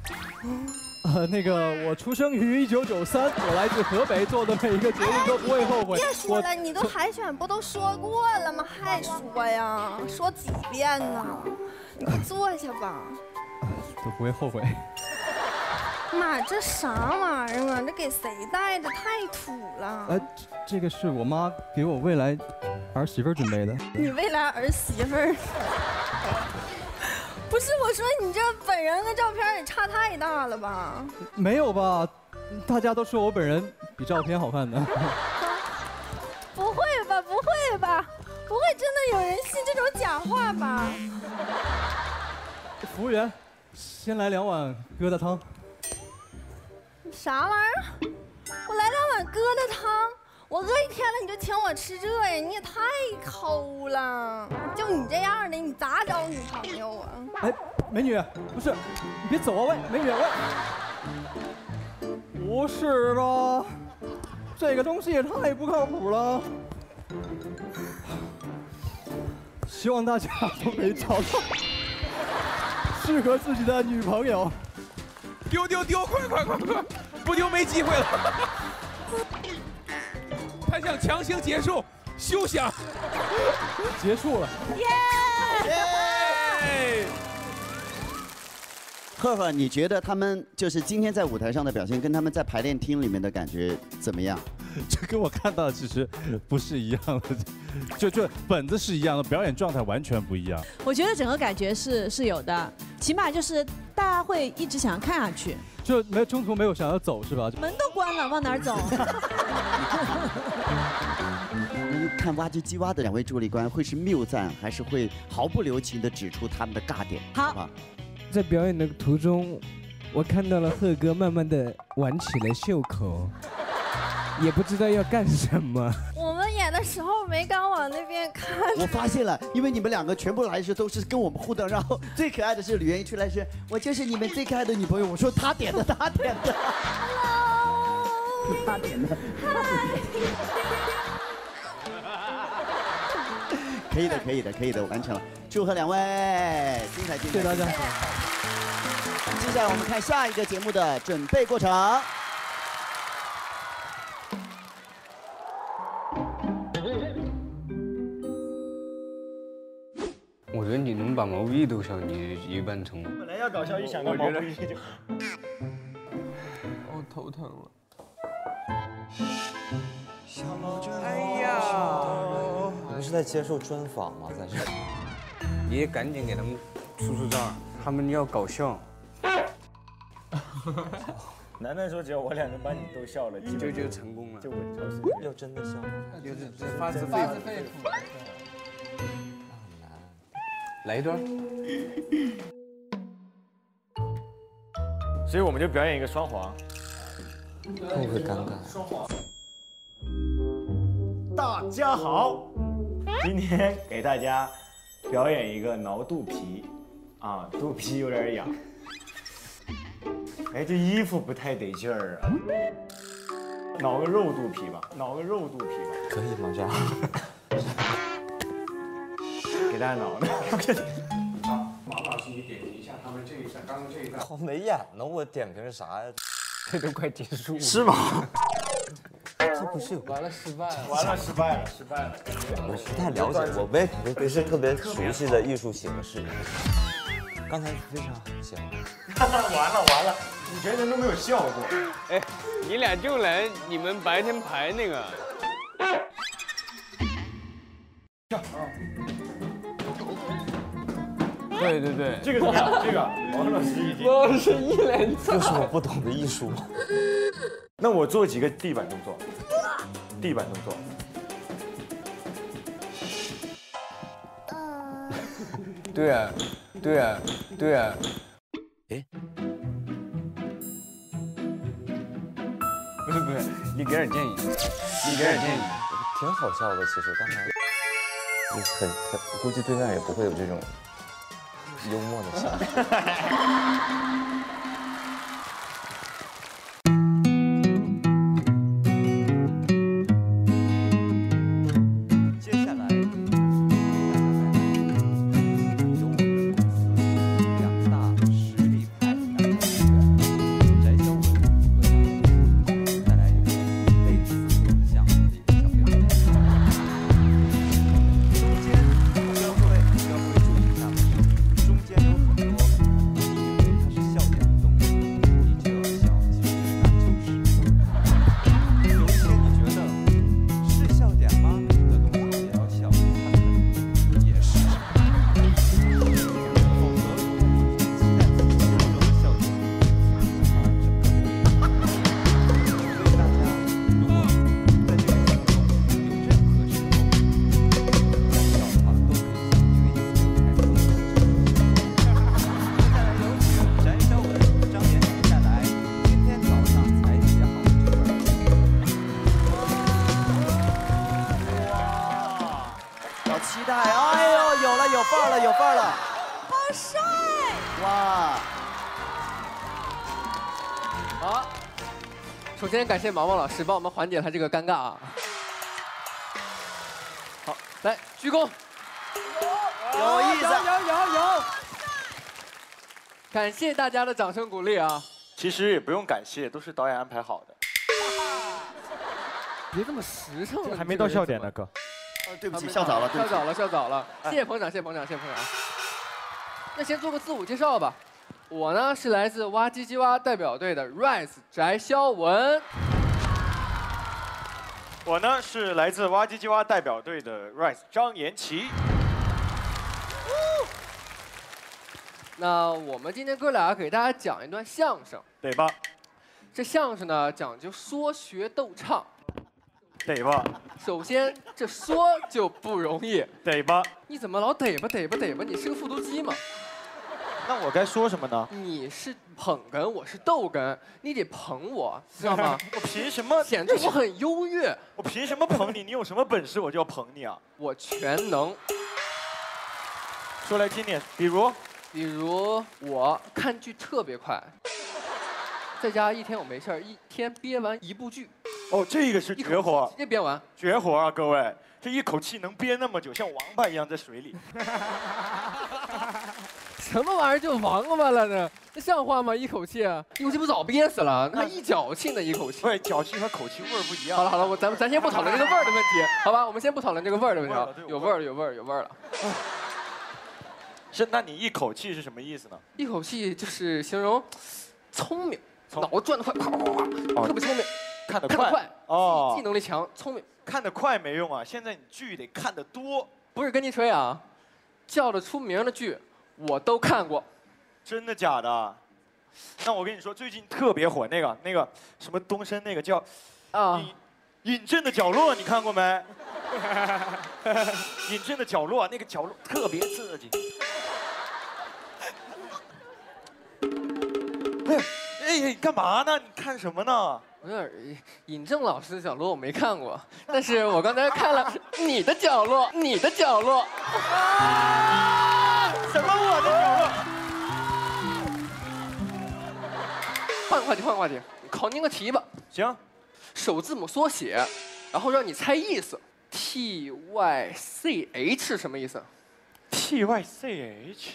呃，那个我出生于一九九三，我来自河北，做的每一个决定都不会后悔。别说了，你都海选不都说过了吗？还说呀？说几遍呢？你快坐下吧。[laughs] 都不会后悔。妈，这啥玩意儿啊？这给谁戴的？太土了。哎，这这个是我妈给我未来儿媳妇儿准备的。你未来儿媳妇儿？[laughs] 不是，我说你这本人跟照片也差太大了吧？没有吧？大家都说我本人比照片好看的。[laughs] 不会吧？不会吧？不会真的有人信这种假话吧？服务员，先来两碗疙瘩汤。啥玩意儿？我来两碗疙瘩汤，我饿一天了你就请我吃这呀？你也太抠了！就你这样的，你咋找女朋友啊？哎，美女，不是，你别走啊！喂，美女，喂，不是吧？这个东西也太不靠谱了。希望大家都可以找到适合自己的女朋友。丢丢丢！快快快快！不丢没机会了。他想强行结束，休想！结束了。耶！赫赫，你觉得他们就是今天在舞台上的表现，跟他们在排练厅里面的感觉怎么样？[laughs] 这跟我看到的其实不是一样的，[laughs] 就就本子是一样的，表演状态完全不一样。我觉得整个感觉是是有的，起码就是大家会一直想要看下去。就没中途没有想要走是吧？门都关了，往哪儿走？[laughs] 看挖机机挖的两位助理官会是谬赞，还是会毫不留情的指出他们的尬点？好吧，在表演的途中，我看到了贺哥慢慢的挽起了袖口，也不知道要干什么。我们演的时候没敢往那边看。我发现了，因为你们两个全部来的时候都是跟我们互动，然后最可爱的是吕岩一出来是，我就是你们最可爱的女朋友。我说他点的，他点的，他点的，可以的，可以的，可以的，完成了，祝贺两位，精彩精彩！谢谢大家。接下来我们看下一个节目的准备过程。我觉得你能把毛不易逗笑，你一半成功。本来要搞笑，一想到毛不易就。我头疼了。哎呀！你们是在接受专访吗？在这？你也赶紧给他们出出招，他们要搞笑。楠楠说只要我俩能把你逗笑了，基本就就成功了就稳超死。要真的笑吗？就是发自肺腑。来一段。所以我们就表演一个双簧。会不会尴尬？双簧。大家好，今天给大家表演一个挠肚皮，啊，肚皮有点痒。哎，这衣服不太得劲儿啊。挠个肉肚皮吧，挠个肉肚皮吧。可以吗？这样？给大家挠挠。[laughs] 马老师，你点评一下他们这一段，刚刚这一段。好没眼呢，我点评啥呀？这都快结束了。是吗？[laughs] 这不是完了，失败了。完了，失败了，失败了。我不太了解，我没不是特别熟悉的艺术形式。刚才非常喜欢。[laughs] 完了完了，你全程都没有笑过。哎，你俩就来你们白天排那个。对对对，这个怎么样？这个王老师已经。王老师一脸这是我不懂的艺术。那我做几个地板动作，地板动作。对啊，对啊，对啊。哎，不是不是，你给点建议，你给点建议。挺好笑的，其实刚才。你很很，估计对面也不会有这种幽默的想法。[laughs] 首先感谢毛毛老师帮我们缓解他这个尴尬啊。好，来鞠躬。有意思有有有。感谢大家的掌声鼓励啊！其实也不用感谢，都是导演安排好的。[laughs] 别这么实诚了，还没到笑点呢，哥。对不起，笑早了，对。笑早了，笑早了。谢谢捧场，谢谢捧场，谢谢捧场。那先做个自我介绍吧。我呢是来自哇唧唧哇代表队的 Rise 翟潇闻。我呢是来自哇唧唧哇代表队的 Rise 张延琪。那我们今天哥俩给大家讲一段相声，对吧？这相声呢讲究说学逗唱，对吧？首先这说就不容易，对吧？你怎么老得吧得吧得吧？你是个复读机吗？那我该说什么呢？你是捧哏，我是逗哏，你得捧我，知道吗？[laughs] 我凭什么显得我很优越？我凭什么捧你？你有什么本事我就要捧你啊？我全能。说来听听，比如，比如我看剧特别快，在家一天我没事儿，一天憋完一部剧。哦，这个是绝活，直接憋完。绝活啊，各位，这一口气能憋那么久，像王八一样在水里。[laughs] 什么玩意儿就王八了呢？这像话吗？一口气，一口气不早憋死了？那一脚气呢？一口气。对，脚气和口气味儿不一样。好了好了，我咱们咱先不讨论这个味儿的问题，[laughs] 好吧？我们先不讨论这个味儿的问题啊，有味儿有味儿有味儿了。是，那你一口气是什么意思呢？一口气就是形容聪明，脑子转得快，啪啪啪啪，特别聪明，看得看得快，哦记记能力强，聪明。看得快没用啊，现在你剧得看得多。不是跟你吹啊，叫得出名的剧我都看过。真的假的？那我跟你说，最近特别火那个那个什么东升那个叫啊尹尹正的角落，你看过没？[laughs] 尹正的角落，那个角落特别刺激。哎呀，哎哎哎，干嘛呢？你看什么呢？不是尹正老师的角落我没看过，但是我刚才看了你的角落，你的角落。[laughs] 什么我的角落？换个话题，换个话题，考您个题吧。行，首字母缩写，然后让你猜意思。T Y C H 是什么意思？T Y C H，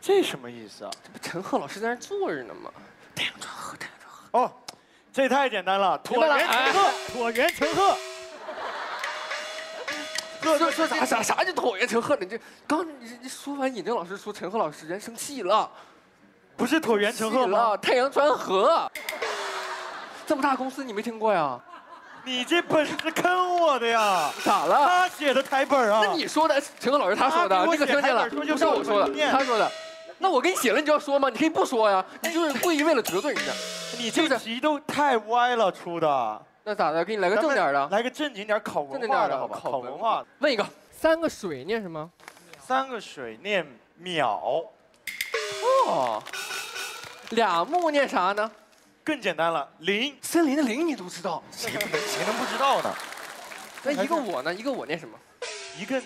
这什么意思啊？这不陈赫老师在那儿坐着呢吗？太阳庄和太阳庄哦，这太简单了，椭圆陈赫，椭圆陈赫。说说啥啥啥叫椭圆陈赫呢？你这刚你你说完尹正老师说陈赫老师人生气了，不是椭圆陈赫吗气了？太阳川河，这么大公司你没听过呀？你这本是坑我的呀！咋了？他写的台本啊！那你说的，陈赫老师他说的，你可听见了？不是我说的，他说的。那我给你写了，你就要说吗？你可以不说呀，你就是故意为了得罪人家。你这题都太歪了出的。那咋的？给你来个正点的，来个正经点考文正经点的化的好吧？考文化。问一个，三个水念什么？三个水念淼。哦，俩木念啥呢？更简单了，林。森林的林你都知道，谁能谁能不知道呢？那一个我呢？一个我念什么？一个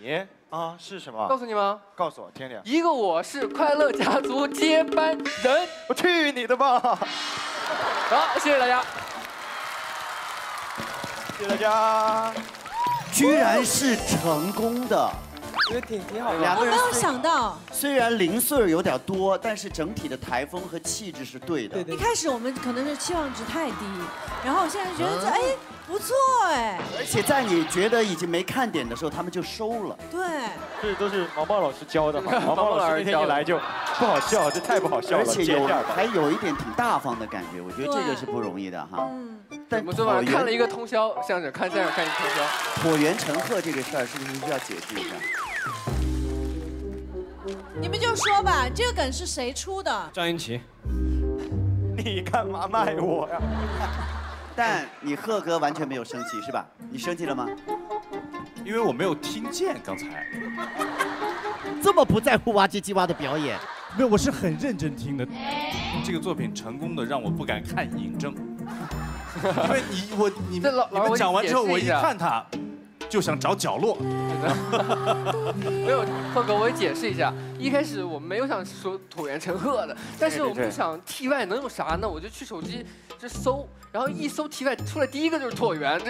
你啊是什么？告诉你吗？告诉我听听。一个我是快乐家族接班人。我去你的吧！好，谢谢大家。谢谢大家。居然是成功的。觉得挺挺好两个人我没有想到，虽然零碎儿有点多，但是整体的台风和气质是对的。一开始我们可能是期望值太低，然后现在觉得这哎不错哎，而且在你觉得已经没看点的时候，他们就收了。对，这都是毛毛老师教的嘛，[laughs] 毛毛毛老师那天一来就不好笑，这太不好笑了。而且有点还有一点挺大方的感觉，我觉得这个是不容易的哈。嗯但我们昨晚上看了一个通宵相声，看相声看一个通宵。椭圆陈赫这个事儿是不是需要解释一下？你们就说吧，这个梗是谁出的？张云奇，你干嘛卖我呀？但你贺哥完全没有生气是吧？你生气了吗？因为我没有听见刚才。这么不在乎哇唧唧哇的表演，没有，我是很认真听的。这个作品成功的让我不敢看尹正，[laughs] 因为你我你们你们讲完之后，我一看他，就想找角落。没有，赫哥，我也解释一下，一开始我没有想说椭圆陈赫的，但是我们就想 T Y 能有啥呢？我就去手机这搜，然后一搜 T Y 出来第一个就是椭圆，这，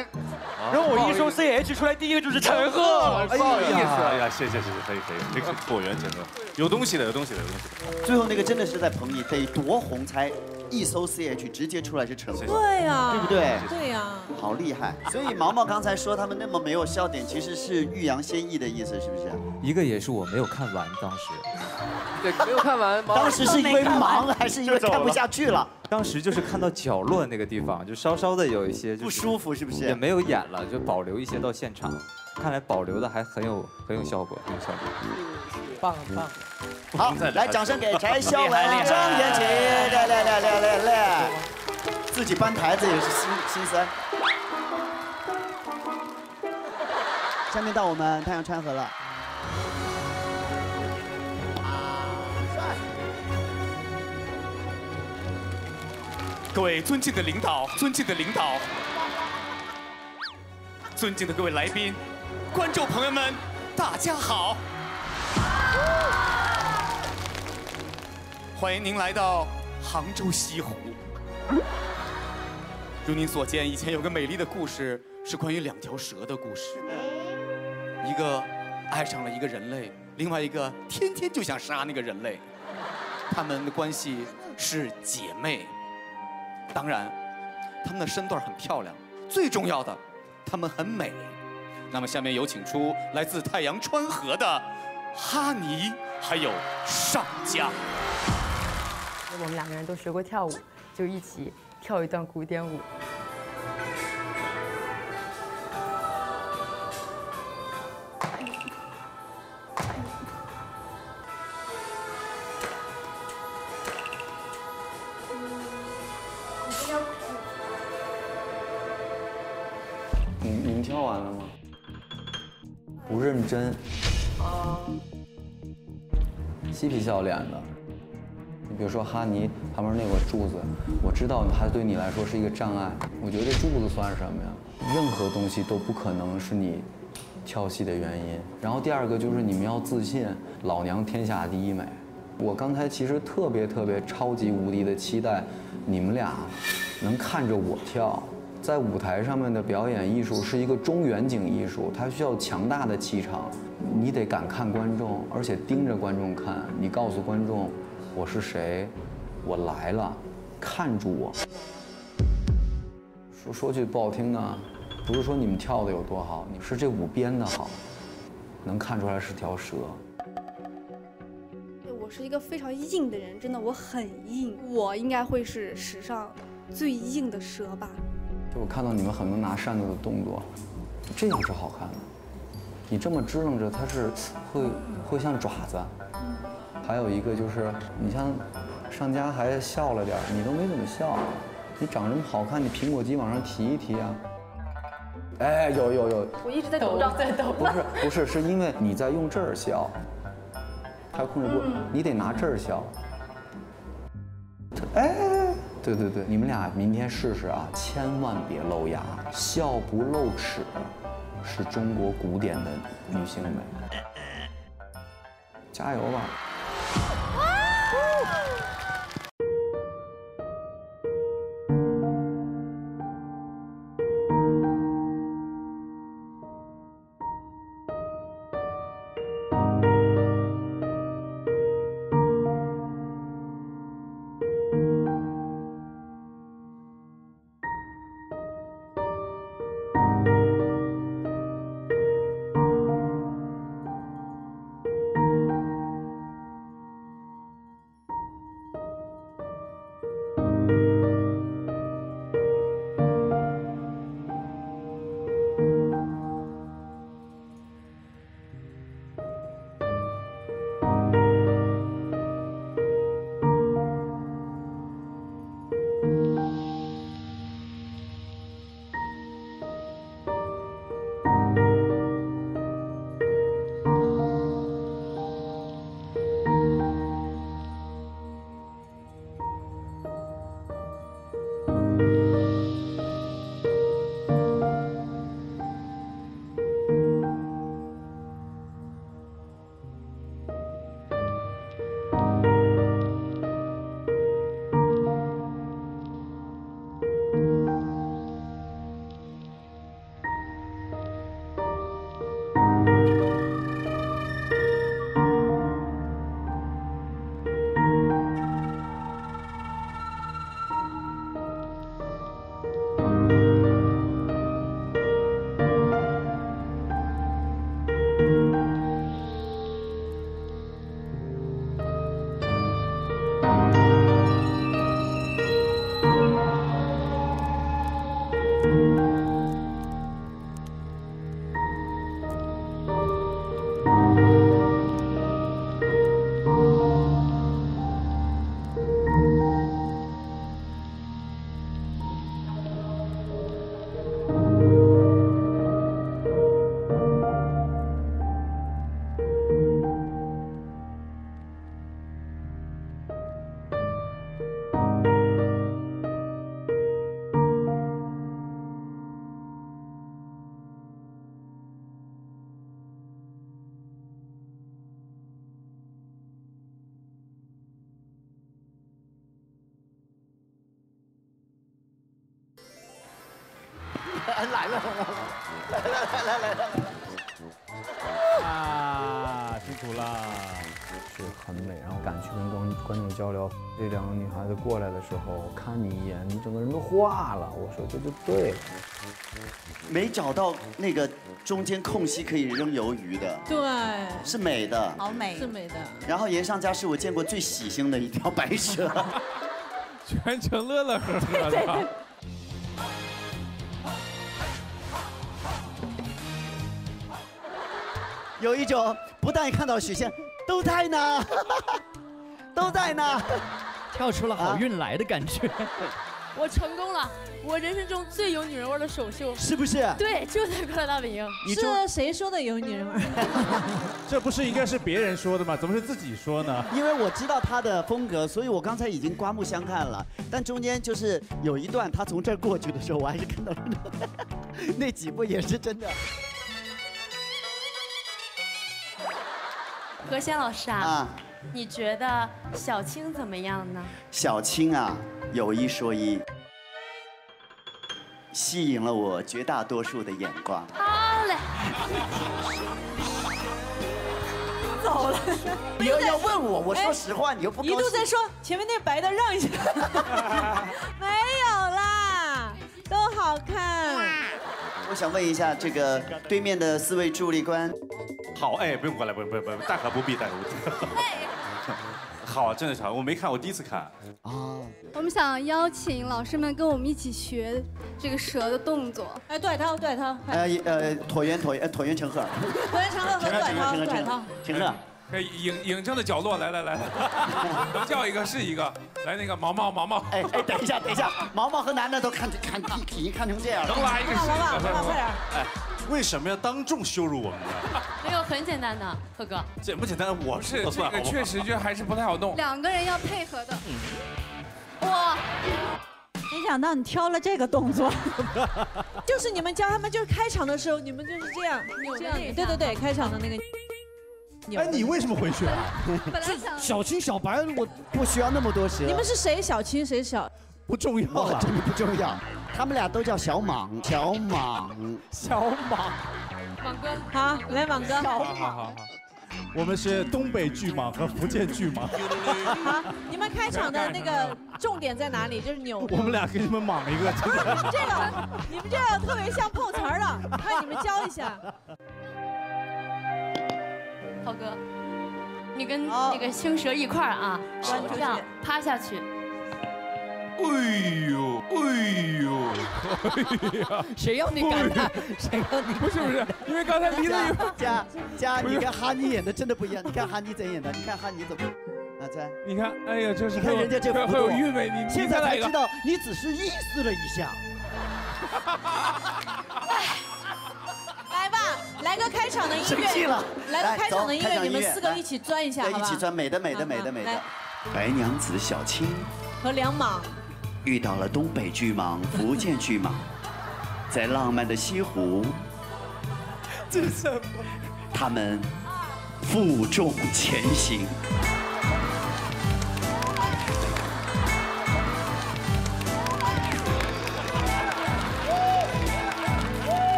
然后我一搜 C H 出来第一个就是陈赫，不好意思哎呀，谢谢谢谢，可以可以，这个是椭圆陈赫，有东西的有东西的有东西的。最后那个真的是在捧你，得多红才一搜 CH 直接出来是成功，对呀对不对？对呀，好厉害！所以毛毛刚才说他们那么没有笑点，其实是欲扬先抑的意思，是不是？一个也是我没有看完，当时。对，没有看完。[laughs] 当时是因为忙还是因为看不下去了？当时就是看到角落那个地方，就稍稍的有一些不舒服，是不是？也没有演了，就保留一些到现场。看来保留的还很有很有效果，很有效果。棒棒。好，来掌声给翟潇闻、张元奇，来来来来来来，自己搬台子也是心心酸。下面到我们太阳川河了。各位尊敬的领导，尊敬的领导，尊敬的各位来宾，观众朋友们，大家好！欢迎您来到杭州西湖。如您所见，以前有个美丽的故事，是关于两条蛇的故事。一个爱上了一个人类，另外一个天天就想杀那个人类。他们的关系是姐妹。当然，她们的身段很漂亮，最重要的，她们很美。那么，下面有请出来自太阳川河的哈尼，还有尚佳。我们两个人都学过跳舞，就一起跳一段古典舞。认真，啊嬉皮笑脸的，你比如说哈尼旁边那个柱子，我知道它对你来说是一个障碍。我觉得这柱子算什么呀？任何东西都不可能是你跳戏的原因。然后第二个就是你们要自信，老娘天下第一美。我刚才其实特别特别超级无敌的期待你们俩能看着我跳。在舞台上面的表演艺术是一个中远景艺术，它需要强大的气场，你得敢看观众，而且盯着观众看。你告诉观众我是谁，我来了，看住我。说说句不好听的，不是说你们跳的有多好，你是这舞编的好，能看出来是条蛇。对我是一个非常硬的人，真的我很硬，我应该会是史上最硬的蛇吧。就我看到你们很多拿扇子的动作，这样是好看的。你这么支棱着，它是会会像爪子。还有一个就是，你像上家还笑了点儿，你都没怎么笑。你长这么好看，你苹果肌往上提一提啊。哎，有有有，我一直在抖着，在抖不是不是，是因为你在用这儿笑，他控制不，你得拿这儿笑。哎，对对对，你们俩明天试试啊，千万别露牙，笑不露齿，是中国古典的女性美。加油吧！来了来了来了来了来了！啊，辛苦了。是很美，然后敢去跟观观众交流。这两个女孩子过来的时候，看你一眼，你整个人都化了。我说这就对了。没找到那个中间空隙可以扔鱿鱼的，对，是美的，好美，是美的。然后岩上家是我见过最喜庆的一条白蛇，[laughs] 全程乐乐呵呵的。[laughs] 有一种不但看到许仙都在呢，[laughs] 都在呢，跳出了好运来的感觉。[laughs] 我成功了，我人生中最有女人味的首秀，是不是对，就在快乐大本营。是谁说的有女人味儿？[laughs] 这不是应该是别人说的吗？怎么是自己说呢？因为我知道他的风格，所以我刚才已经刮目相看了。但中间就是有一段他从这儿过去的时候，我还是看到了那那几步也是真的。何仙老师啊，啊你觉得小青怎么样呢？小青啊，有一说一，吸引了我绝大多数的眼光。好嘞，走了。你又要问我，我说实话，你又不高兴一度在说前面那白的让一下，[laughs] 没有啦，都好看。我想问一下，这个对面的四位助力官，好，哎，不用过来，不用，不用，不用，大可不必，大可不必。[laughs] 好，真的是好，我没看，我第一次看。啊，我们想邀请老师们跟我们一起学这个蛇的动作。哎，杜海涛，杜海涛，呃呃，椭圆椭圆呃椭圆成鹤，椭圆成鹤和杜海涛，杜海涛。成鹤。哎，影影正的角落，来来来，[laughs] 能叫一个是一个，来那个毛毛毛毛，哎哎，等一下等一下，毛毛和楠楠都看看已经看成这样了，能拉一个是一个，快点快点。哎，为什么要当众羞辱我们呢？没有很简单的，贺哥。简不简单？我是这个确实就还是不太好弄。两个人要配合的。哇，没想到你挑了这个动作，[laughs] 就是你们教他们，就是开场的时候，你们就是这样，这样，对对对，开场的那个。[laughs] 哎，你为什么回去啊？[laughs] 本来想小青小白，我不需要那么多鞋。你们是谁小青谁小？[laughs] 不重要了，真的不重要。他们俩都叫小莽，小莽，[laughs] 小莽。莽哥，好，来莽哥。好好好好。我们是东北巨蟒和福建巨蟒。好，你们开场的那个重点在哪里？就是扭。我们俩给你们莽一个。这个，你们这个特别像碰瓷儿的，看你们教一下。浩哥，你跟那个青蛇一块儿啊，手这样趴下去。哎呦，哎呦，[laughs] 哎呀，谁要你感叹？谁要你？不是不是，因为刚才离了一会。佳佳，[laughs] 你跟哈尼演的真的不一样。你看哈尼怎演的？你看哈尼怎么？啊，在。你看，哎呀，这是你看人家这会有韵味。你现在才知道，你只是意思了一下。[laughs] 来个开场的音乐。生气了。来个开场的音乐，你们四个一起钻一下？一起钻，美的美的美的美的。白娘子小青和梁莽遇到了东北巨蟒、福建巨蟒，[laughs] 在浪漫的西湖，这是什么？他们负重前行。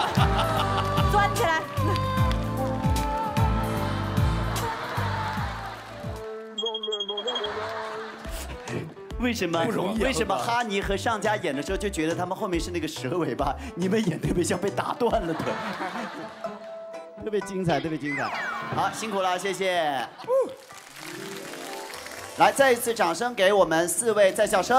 [laughs] 钻，起来。为什么不容易啊为什么哈尼和上家演的时候就觉得他们后面是那个蛇尾巴，[laughs] 你们演特别像被打断了的，[laughs] 特别精彩，特别精彩。好，辛苦了，谢谢。来，再一次掌声给我们四位在校生。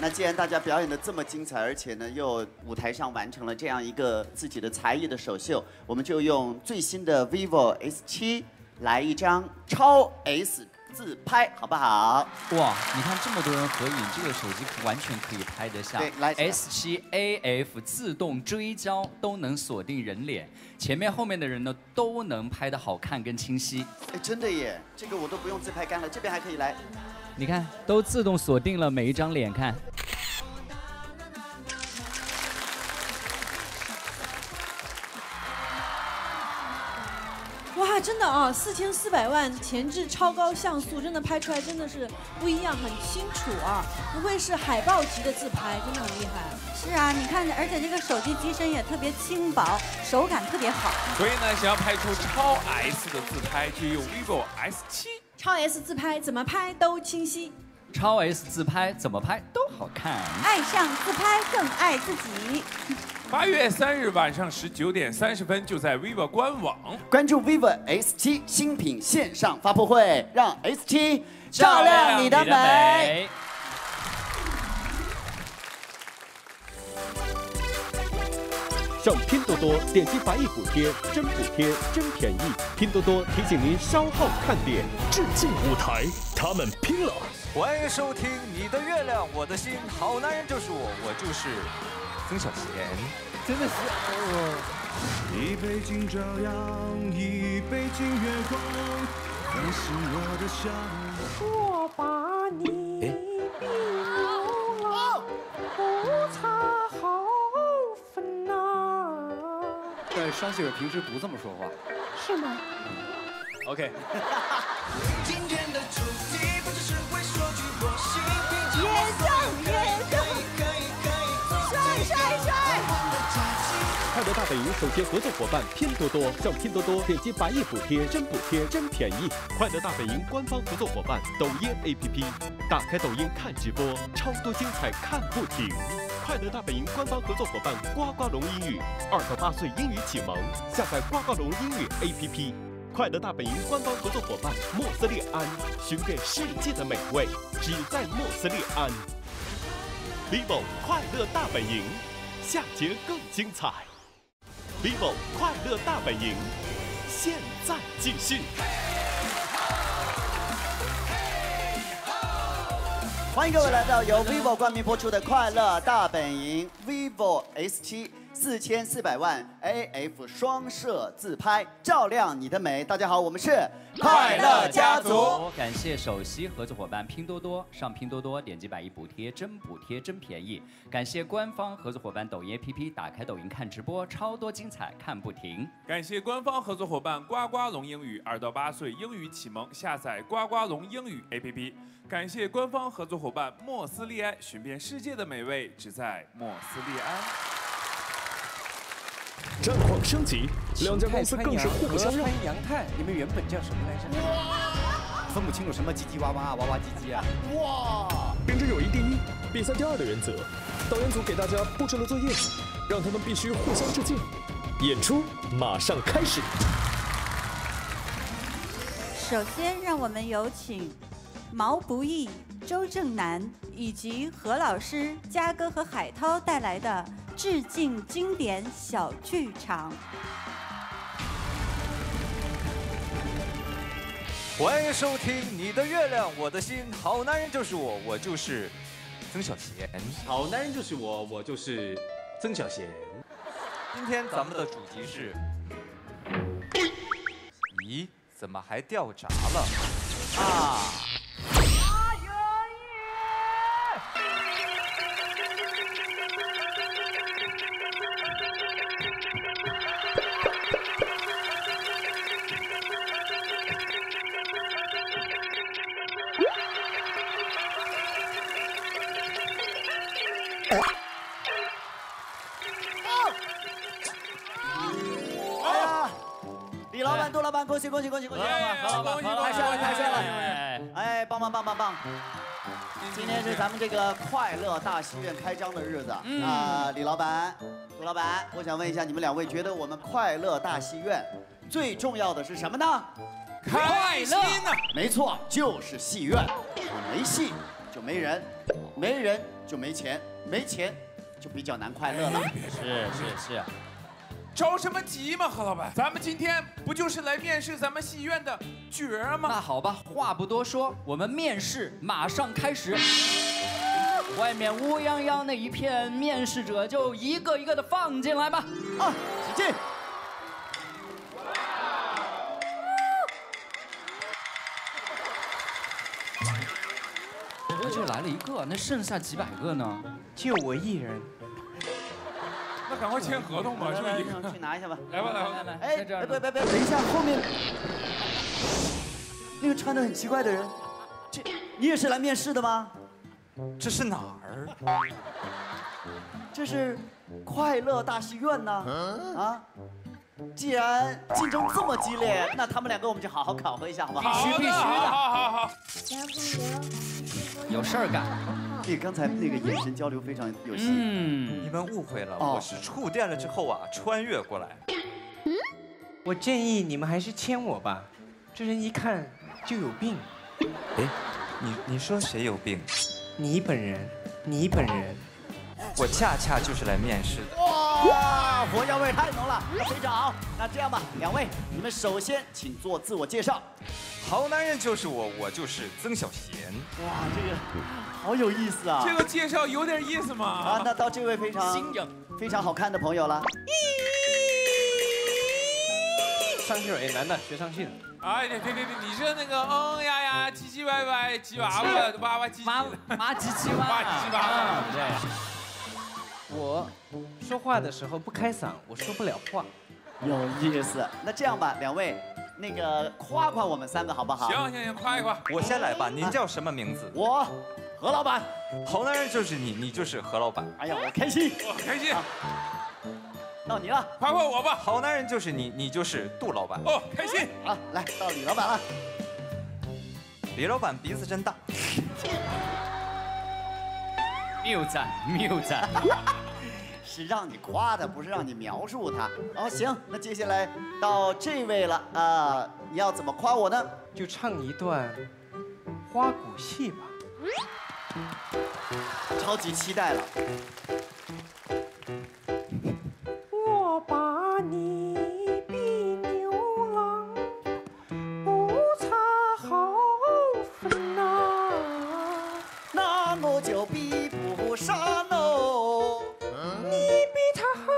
那既然大家表演的这么精彩，而且呢又舞台上完成了这样一个自己的才艺的首秀，我们就用最新的 vivo S7 来一张超 S 自拍，好不好？哇，你看这么多人合影，这个手机完全可以拍得下。对来 S7 AF 自动追焦都能锁定人脸，前面后面的人呢都能拍得好看跟清晰。哎，真的耶，这个我都不用自拍杆了，这边还可以来。你看，都自动锁定了每一张脸看。哇，真的啊，四千四百万前置超高像素，真的拍出来真的是不一样，很清楚啊，不愧是海报级的自拍，真的很厉害。是啊，你看，而且这个手机机身也特别轻薄，手感特别好。所以呢，想要拍出超 S 的自拍，就用 vivo S7。超 S 自拍怎么拍都清晰。超 S 自拍怎么拍都好看。爱上自拍更爱自己。八月三日晚上十九点三十分，就在 vivo 官网关注 vivo S7 新品线上发布会，让 S7 照亮你的美。上拼多多点击百亿补贴，真补贴真便宜。拼多多提醒您稍后看点，致敬舞台，他们拼了。欢迎收听《你的月亮我的心》，好男人就是我，我就是曾小贤。真的是，一杯敬朝阳，一杯敬月光，你是我的向往。我把你比牛郎，不差好分呐。但双喜儿平时不这么说话。是吗？OK。今天的主快乐大本营首届合作伙伴拼多多，上拼多多点击百亿补贴，真补贴真便宜。快乐大本营官方合作伙伴抖音 APP，打开抖音看直播，超多精彩看不停。快乐大本营官方合作伙伴呱呱龙英语，二到八岁英语启蒙，下载呱呱龙英语 APP。快乐大本营官方合作伙伴莫斯列安，寻遍世界的美味，只在莫斯列安。vivo 快乐大本营，下节更精彩。Vivo 快乐大本营，现在继续。欢迎各位来到由 vivo 冠名播出的《快乐大本营》，vivo S 7四千四百万 AF 双摄自拍，照亮你的美。大家好，我们是快乐家族。感谢首席合作伙伴拼多多，上拼多多点击百亿补贴，真补贴真便宜。感谢官方合作伙伴抖音 APP，打开抖音看直播，超多精彩看不停。感谢官方合作伙伴呱呱龙英语，二到八岁英语启蒙，下载呱呱龙英语 APP。感谢官方合作伙伴莫斯利安，寻遍世界的美味，只在莫斯利安。战况升级，两家公司更是互不相让。你们原本叫什么来着？分不清楚什么唧唧哇哇、哇哇唧唧啊！哇！秉着友谊第一、比赛第二的原则，导演组给大家布置了作业，让他们必须互相致敬。演出马上开始。首先，让我们有请毛不易、周震南以及何老师、嘉哥和海涛带来的致敬经典小剧场。欢迎收听《你的月亮我的心》，好男人就是我，我就是曾小贤。好男人就是我，我就是曾小贤。今天咱们的主题是，咦，怎么还掉闸了？啊！恭喜恭喜恭喜恭喜！太帅了太帅了！哎，棒棒棒棒棒！今天是咱们这个快乐大戏院开张的日子那，李老板、杜老板，我想问一下，你们两位觉得我们快乐大戏院最重要的是什么呢？开心呐！没错，就是戏院。没戏就没人，没人就没钱，没钱就比较难快乐了。是是是。着什么急嘛，何老板？咱们今天不就是来面试咱们戏院的角儿吗？那好吧，话不多说，我们面试马上开始。外面乌泱泱的一片，面试者就一个一个的放进来吧。啊，请进。我就来了一个，那剩下几百个呢？就我一人。那赶快签合同吧，就一个。去拿一下吧。来吧来吧来吧，哎，别别别别，等一下，后面那个穿的很奇怪的人，这你也是来面试的吗？这是哪儿？这是快乐大戏院呢？啊？既然竞争这么激烈，那他们两个我们就好好考核一下，好不好？必须必须的好好好。有事儿干。你刚才那个眼神交流非常有戏。嗯，你们误会了，哦我是触电了之后啊，穿越过来。我建议你们还是牵我吧，这人一看就有病。哎，你你说谁有病？你本人，你本人。我恰恰就是来面试的。哇，佛药味太浓了，非常好。那这样吧，两位，你们首先请做自我介绍。好男人就是我，我就是曾小贤。哇，这个好有意思啊！这个介绍有点意思嘛？啊，那到这位非常新颖、非常好看的朋友了。上气儿，哎，男的学上气了。哎，对对对对，你是那个嗯呀呀、唧唧歪歪、吉娃娃、娃娃唧唧、麻麻唧唧娃娃唧唧娃娃，对。我说话的时候不开嗓，我说不了话。有意思。那这样吧，两位，那个夸夸我们三个好不好？行行行，夸一夸。我先来吧，您叫什么名字？我，何老板。好男人就是你，你就是何老板。哎呀，我开心，我开心。到你了，夸夸我吧。好男人就是你，你就是杜老板。哦，开心。好，来到李老板了。李老板鼻子真大。[laughs] 谬赞，谬赞。[laughs] 是让你夸他，不是让你描述他。哦，行，那接下来到这位了啊、你要怎么夸我呢？就唱一段花鼓戏吧。超级期待了。我把你比牛郎，不差好分呐、那我就比不上喽。你比他还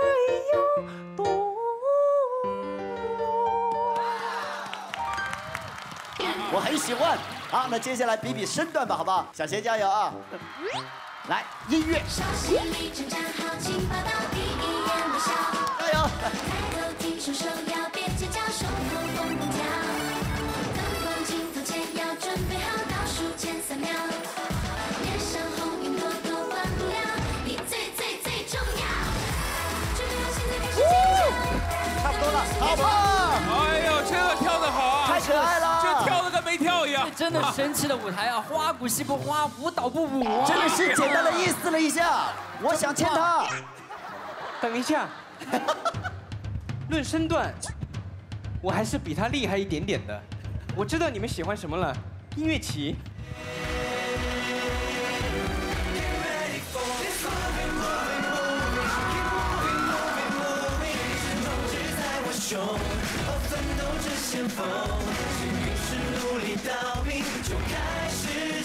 要多。我很喜欢。好，那接下来比比身段吧，好不好？小贤加油啊！来，音乐。加油！差不多了，好棒！没跳一样。真的神奇的舞台啊，花鼓戏不花，舞蹈不舞啊。真的是简单的意思了一下，我想牵他。等一下，[laughs] 论身段，我还是比他厉害一点点的。我知道你们喜欢什么了，音乐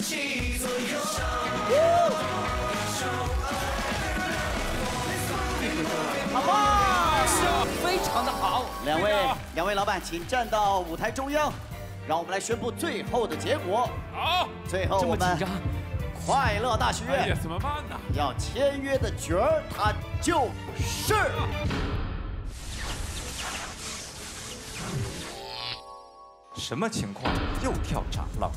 起。好棒！非常的好。两位，两位老板，请站到舞台中央，让我们来宣布最后的结果。好，最后我们快乐大学院哎呀，怎么办呢？要签约的角儿，他就是。什么情况？又跳闸了？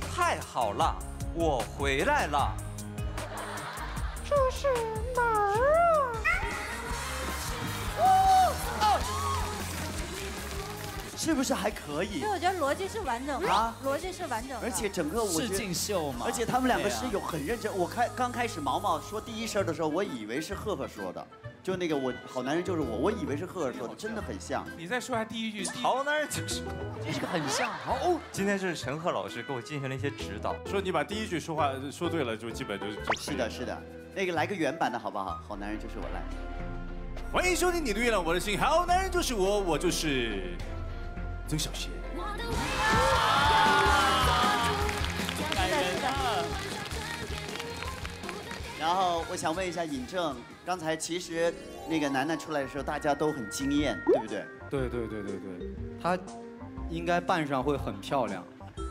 太好了，我回来了。这是哪儿啊？是不是还可以对，？我觉得逻辑是完整的，啊逻辑是完整的。而且整个我觉得试镜秀嘛而且他们两个是有很认真。我开刚开始毛毛说第一声的时候，我以为是赫赫说的，就那个我好男人就是我，我以为是赫赫说的，真的很像。你再说下第一句。好男人就是这个很像。好，今天是陈赫老师给我进行了一些指导。说你把第一句说话说对了，就基本就就是的，是的。那个来个原版的好不好？好男人就是我来。欢迎收听你的月亮我的心，好男人就是我，我就是曾小贤。然后我想问一下尹正，刚才其实那个楠楠出来的时候，大家都很惊艳，对不对？对对对对对，她应该扮上会很漂亮，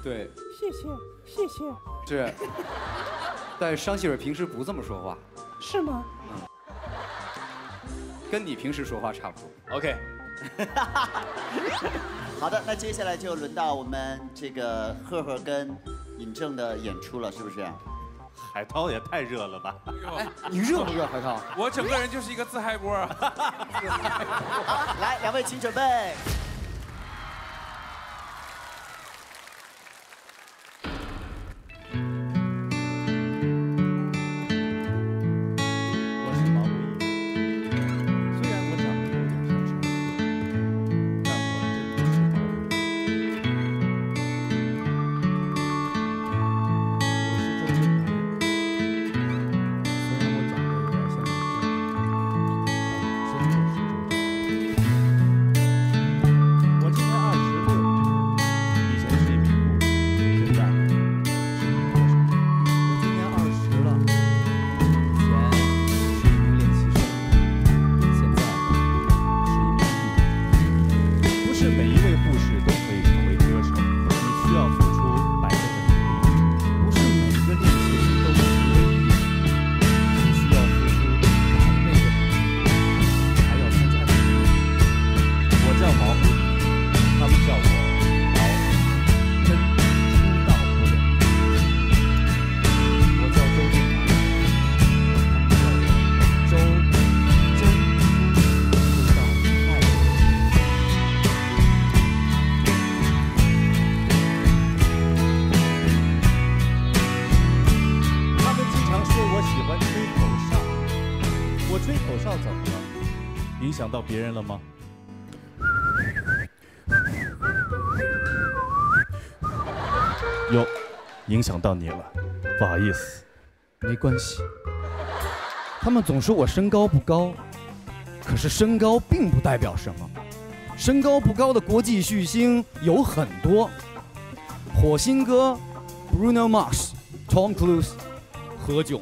对，谢谢谢谢，是。但是商希蕊平时不这么说话，是吗？嗯跟你平时说话差不多。OK，[laughs] 好的，那接下来就轮到我们这个赫赫跟尹正的演出了，是不是？海涛也太热了吧！哎你热不热，海涛？我整个人就是一个自嗨锅。[laughs] 来，两位请准备。想到你了，不好意思。没关系，他们总说我身高不高，可是身高并不代表什么。身高不高的国际巨星有很多，火星哥、Bruno Mars、Tom Cruise、何炅。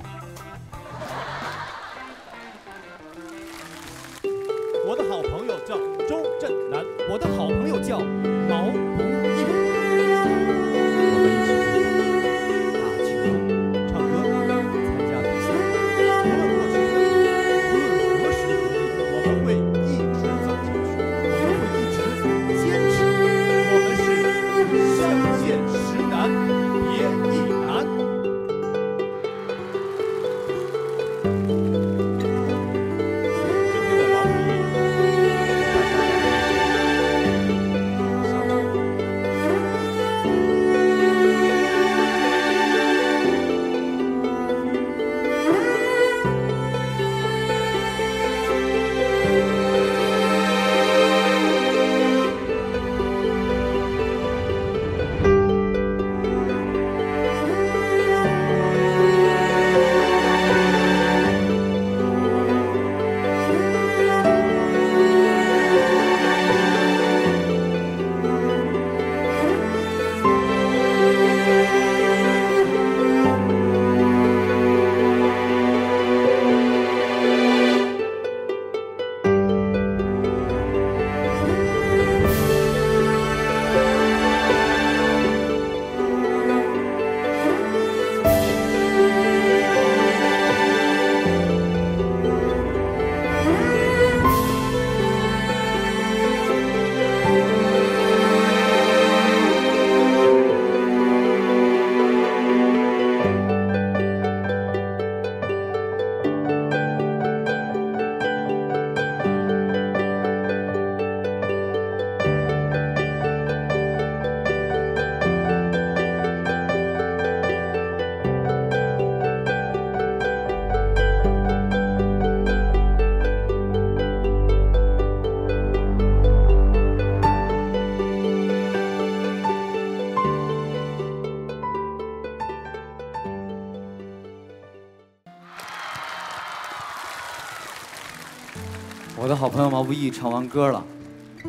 朋友毛不易唱完歌了。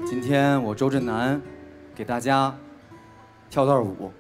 今天我周震南给大家跳段舞。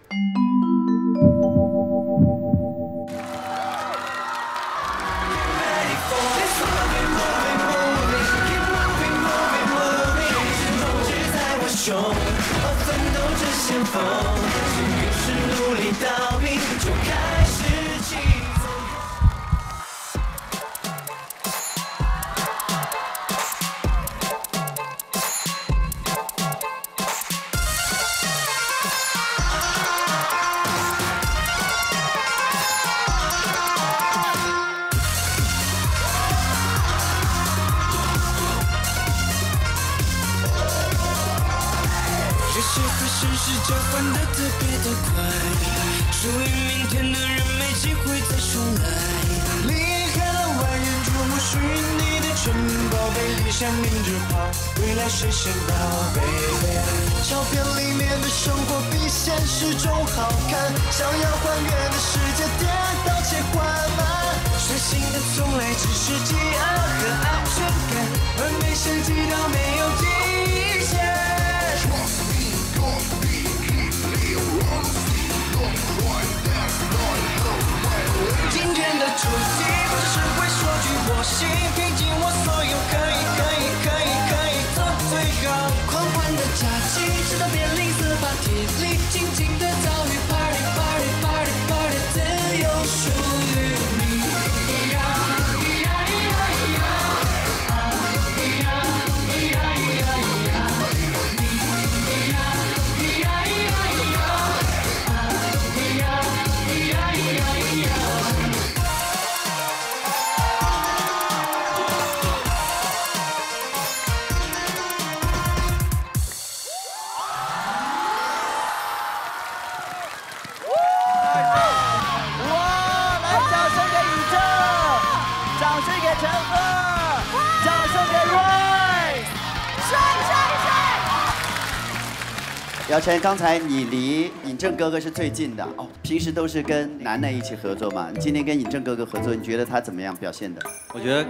晨，刚才你离尹正哥哥是最近的哦，平时都是跟楠楠一起合作嘛，你今天跟尹正哥哥合作，你觉得他怎么样表现的？我觉得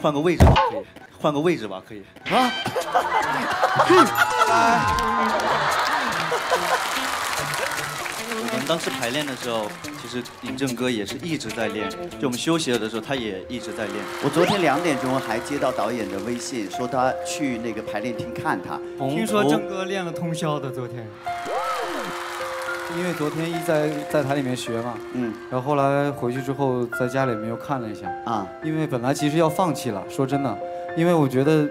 换个位置吧，可以，换个位置吧，可以。啊！我们当时排练的时候，其实尹正哥也是一直在练，就我们休息了的时候，他也一直在练。我昨天两点钟还接到导演的微信，说他去那个排练厅看他。听说正哥练了通宵的昨天。因为昨天一在在台里面学嘛，嗯，然后后来回去之后在家里面又看了一下啊，因为本来其实要放弃了，说真的，因为我觉得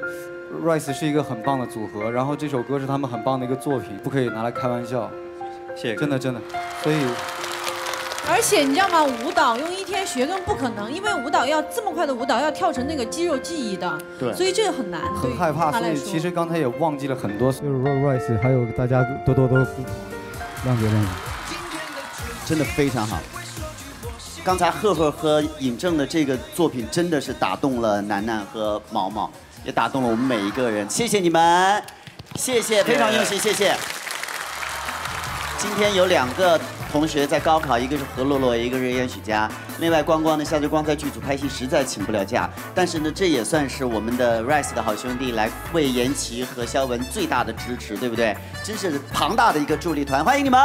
Rice 是一个很棒的组合，然后这首歌是他们很棒的一个作品，不可以拿来开玩笑，谢谢，嗯真的真的，所以而且你知道吗？舞蹈用一天学根本不可能，因为舞蹈要这么快的舞蹈要跳成那个肌肉记忆的，对所以这个很难。很害怕，所以其实刚才也忘记了很多。就是 Rice，还有大家多多多谅解谅解。真的非常好。刚才赫赫和尹正的这个作品真的是打动了楠楠和毛毛，也打动了我们每一个人。谢谢你们，谢谢，非常用心，谢谢。今天有两个同学在高考，一个是何洛洛，一个是燕许佳。另外，光光呢，夏之光在剧组拍戏实在请不了假，但是呢，这也算是我们的 Rice 的好兄弟来为言琪和肖文最大的支持，对不对？真是庞大的一个助力团，欢迎你们！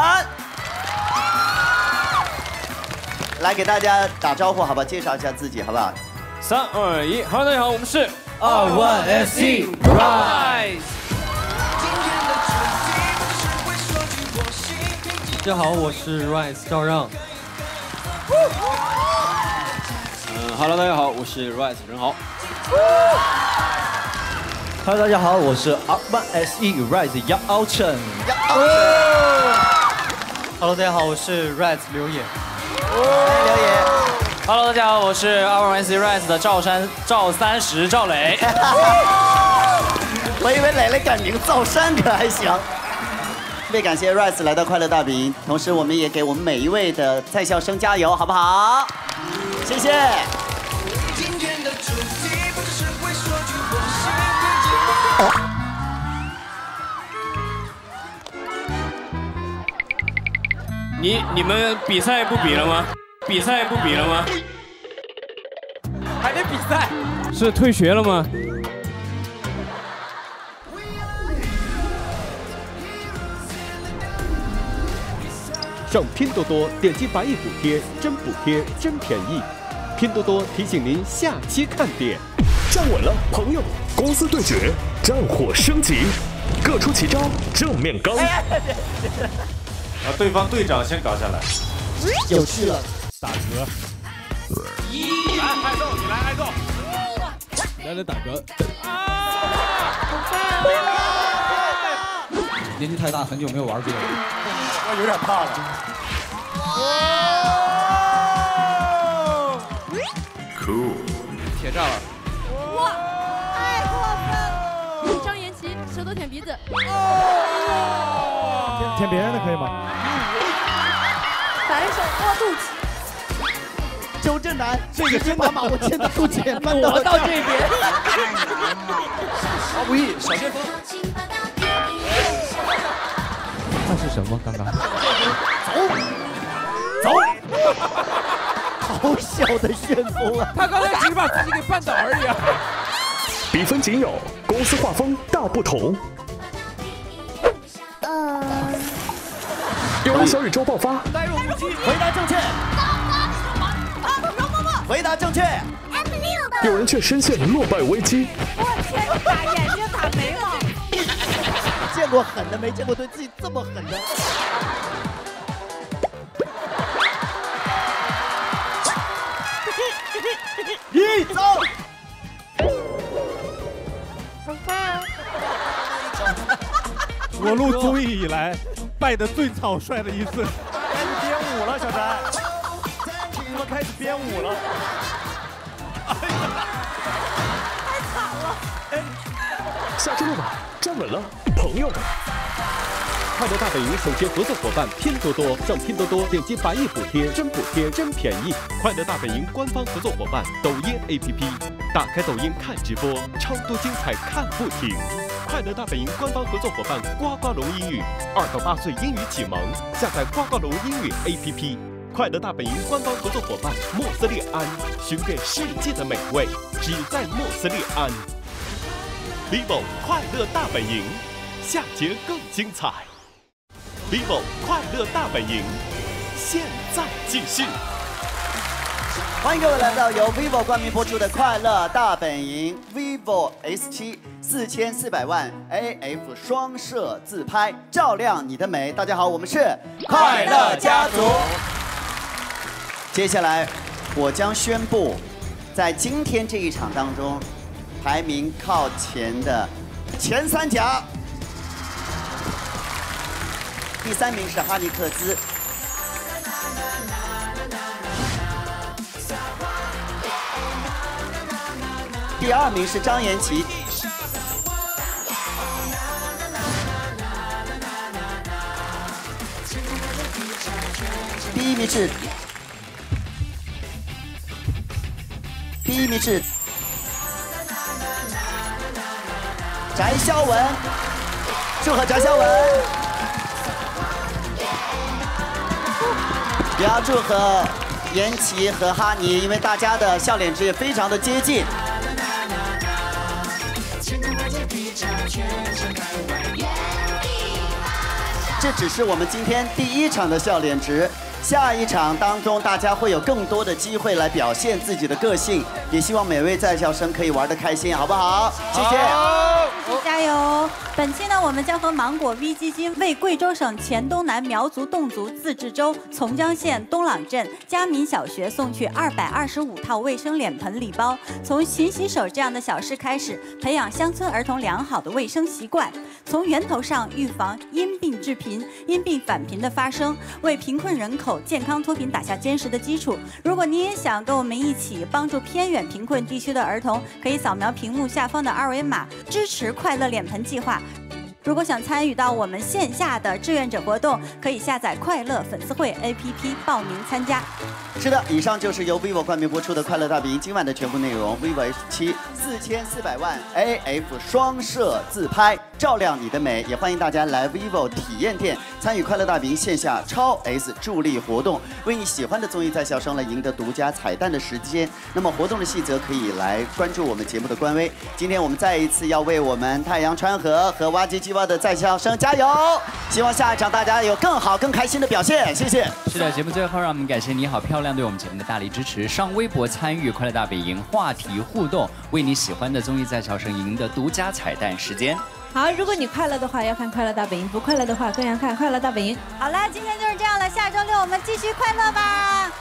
来给大家打招呼，好吧？介绍一下自己，好不好？三二一，Hello，大家好，我们是二万 SC Rise。家好，我是 Rise 赵让。嗯，Hello，大家好，我是 Rise 任豪。Hello，大家好，我是 R One S E Rise 姚傲晨。Hello，大家好，我是 Rise 刘野。刘野。Hello，大家好，我是 R One S Rise 的赵山赵三十赵磊。[laughs] 我以为磊磊改名赵山可还行。特别感谢 Rice 来到快乐大本营，同时我们也给我们每一位的在校生加油，好不好？谢谢。你你们比赛不比了吗？比赛不比了吗？还得比赛？是退学了吗？上拼多多点击百亿补贴，真补贴真便宜。拼多多提醒您下期看点。站稳了，朋友！公司对决，战火升级，各出奇招，正面刚。啊，对方队长先搞下来，有趣了，打嗝。来，挨揍，你来挨揍。来来打嗝。啊年纪太大，很久没有玩这个了。我有点怕了。Cool。铁栅栏。哇，太过分了！张延琪舌头舔鼻子。舔舔别人的可以吗？反手摸肚脐。周震南直接把马国谦的肚脐也搬我到这边。边。[laughs] 毛不易，小旋风。什么？刚刚？走，走。好小的旋风啊！他刚才只是把自己给绊倒而已啊。比分仅有，公司画风大不同。有人小宇宙爆发，带入武器，回答正确。回答正确。有人却深陷落败危机。我天，打眼睛打眉毛。见过狠的，没见过对自己这么狠的。一走。我录综艺以来败的最草率的一次。开始编舞了，小翟。你们开始编舞了。哎呀太惨了。哎下周六吧，站稳了，朋友们。快乐大本营首届合作伙伴拼多多，上拼多多点击百亿补贴，真补贴真便宜。快乐大本营官方合作伙伴抖音 APP。打开抖音看直播，超多精彩看不停。快乐大本营官方合作伙伴呱呱龙英语，二到八岁英语启蒙，下载呱呱龙英语 APP。快乐大本营官方合作伙伴莫斯列安，寻遍世界的美味，只在莫斯列安。Vivo 快乐大本营，下节更精彩。vivo 快乐大本营，现在继续。欢迎各位来到由 vivo 冠名播出的《快乐大本营》，vivo S 7四千四百万 AF 双摄自拍，照亮你的美。大家好，我们是快乐家族。接下来，我将宣布，在今天这一场当中，排名靠前的前三甲。第三名是哈尼克斯，第二名是张延琪，第一名是第一名是翟潇闻，祝贺翟潇闻，也要祝贺延琪和哈尼，因为大家的笑脸值也非常的接近。这只是我们今天第一场的笑脸值，下一场当中大家会有更多的机会来表现自己的个性，也希望每位在校生可以玩得开心，好不好？谢谢。本期呢，我们将和芒果 V 基金为贵州省黔东南苗族侗族自治州从江县东朗镇嘉民小学送去二百二十五套卫生脸盆礼包。从勤洗手这样的小事开始，培养乡村儿童良好的卫生习惯，从源头上预防因病致贫、因病返贫的发生，为贫困人口健康脱贫打下坚实的基础。如果你也想跟我们一起帮助偏远贫困地区的儿童，可以扫描屏幕下方的二维码，支持快乐脸盆计划。如果想参与到我们线下的志愿者活动，可以下载快乐粉丝会 APP 报名参加。是的，以上就是由 vivo 冠名播出的《快乐大本营》今晚的全部内容。vivo S 7四千四百万 AF 双摄自拍，照亮你的美。也欢迎大家来 vivo 体验店参与快乐大本营线下超 S 助力活动，为你喜欢的综艺在校生来赢得独家彩蛋的时间。那么活动的细则可以来关注我们节目的官微。今天我们再一次要为我们太阳川河和挖机鸡蛙的在校生加油！希望下一场大家有更好、更开心的表现。谢谢。是的，节目最后让我们感谢你好漂亮对我们节目的大力支持。上微博参与快乐大本营话题互动，为你喜欢的综艺在校生赢得独家彩蛋时间。好如果你快乐的话要看快乐大本营不快乐的话更要看快乐大本营。好了今天就是这样了下周六我们继续快乐吧。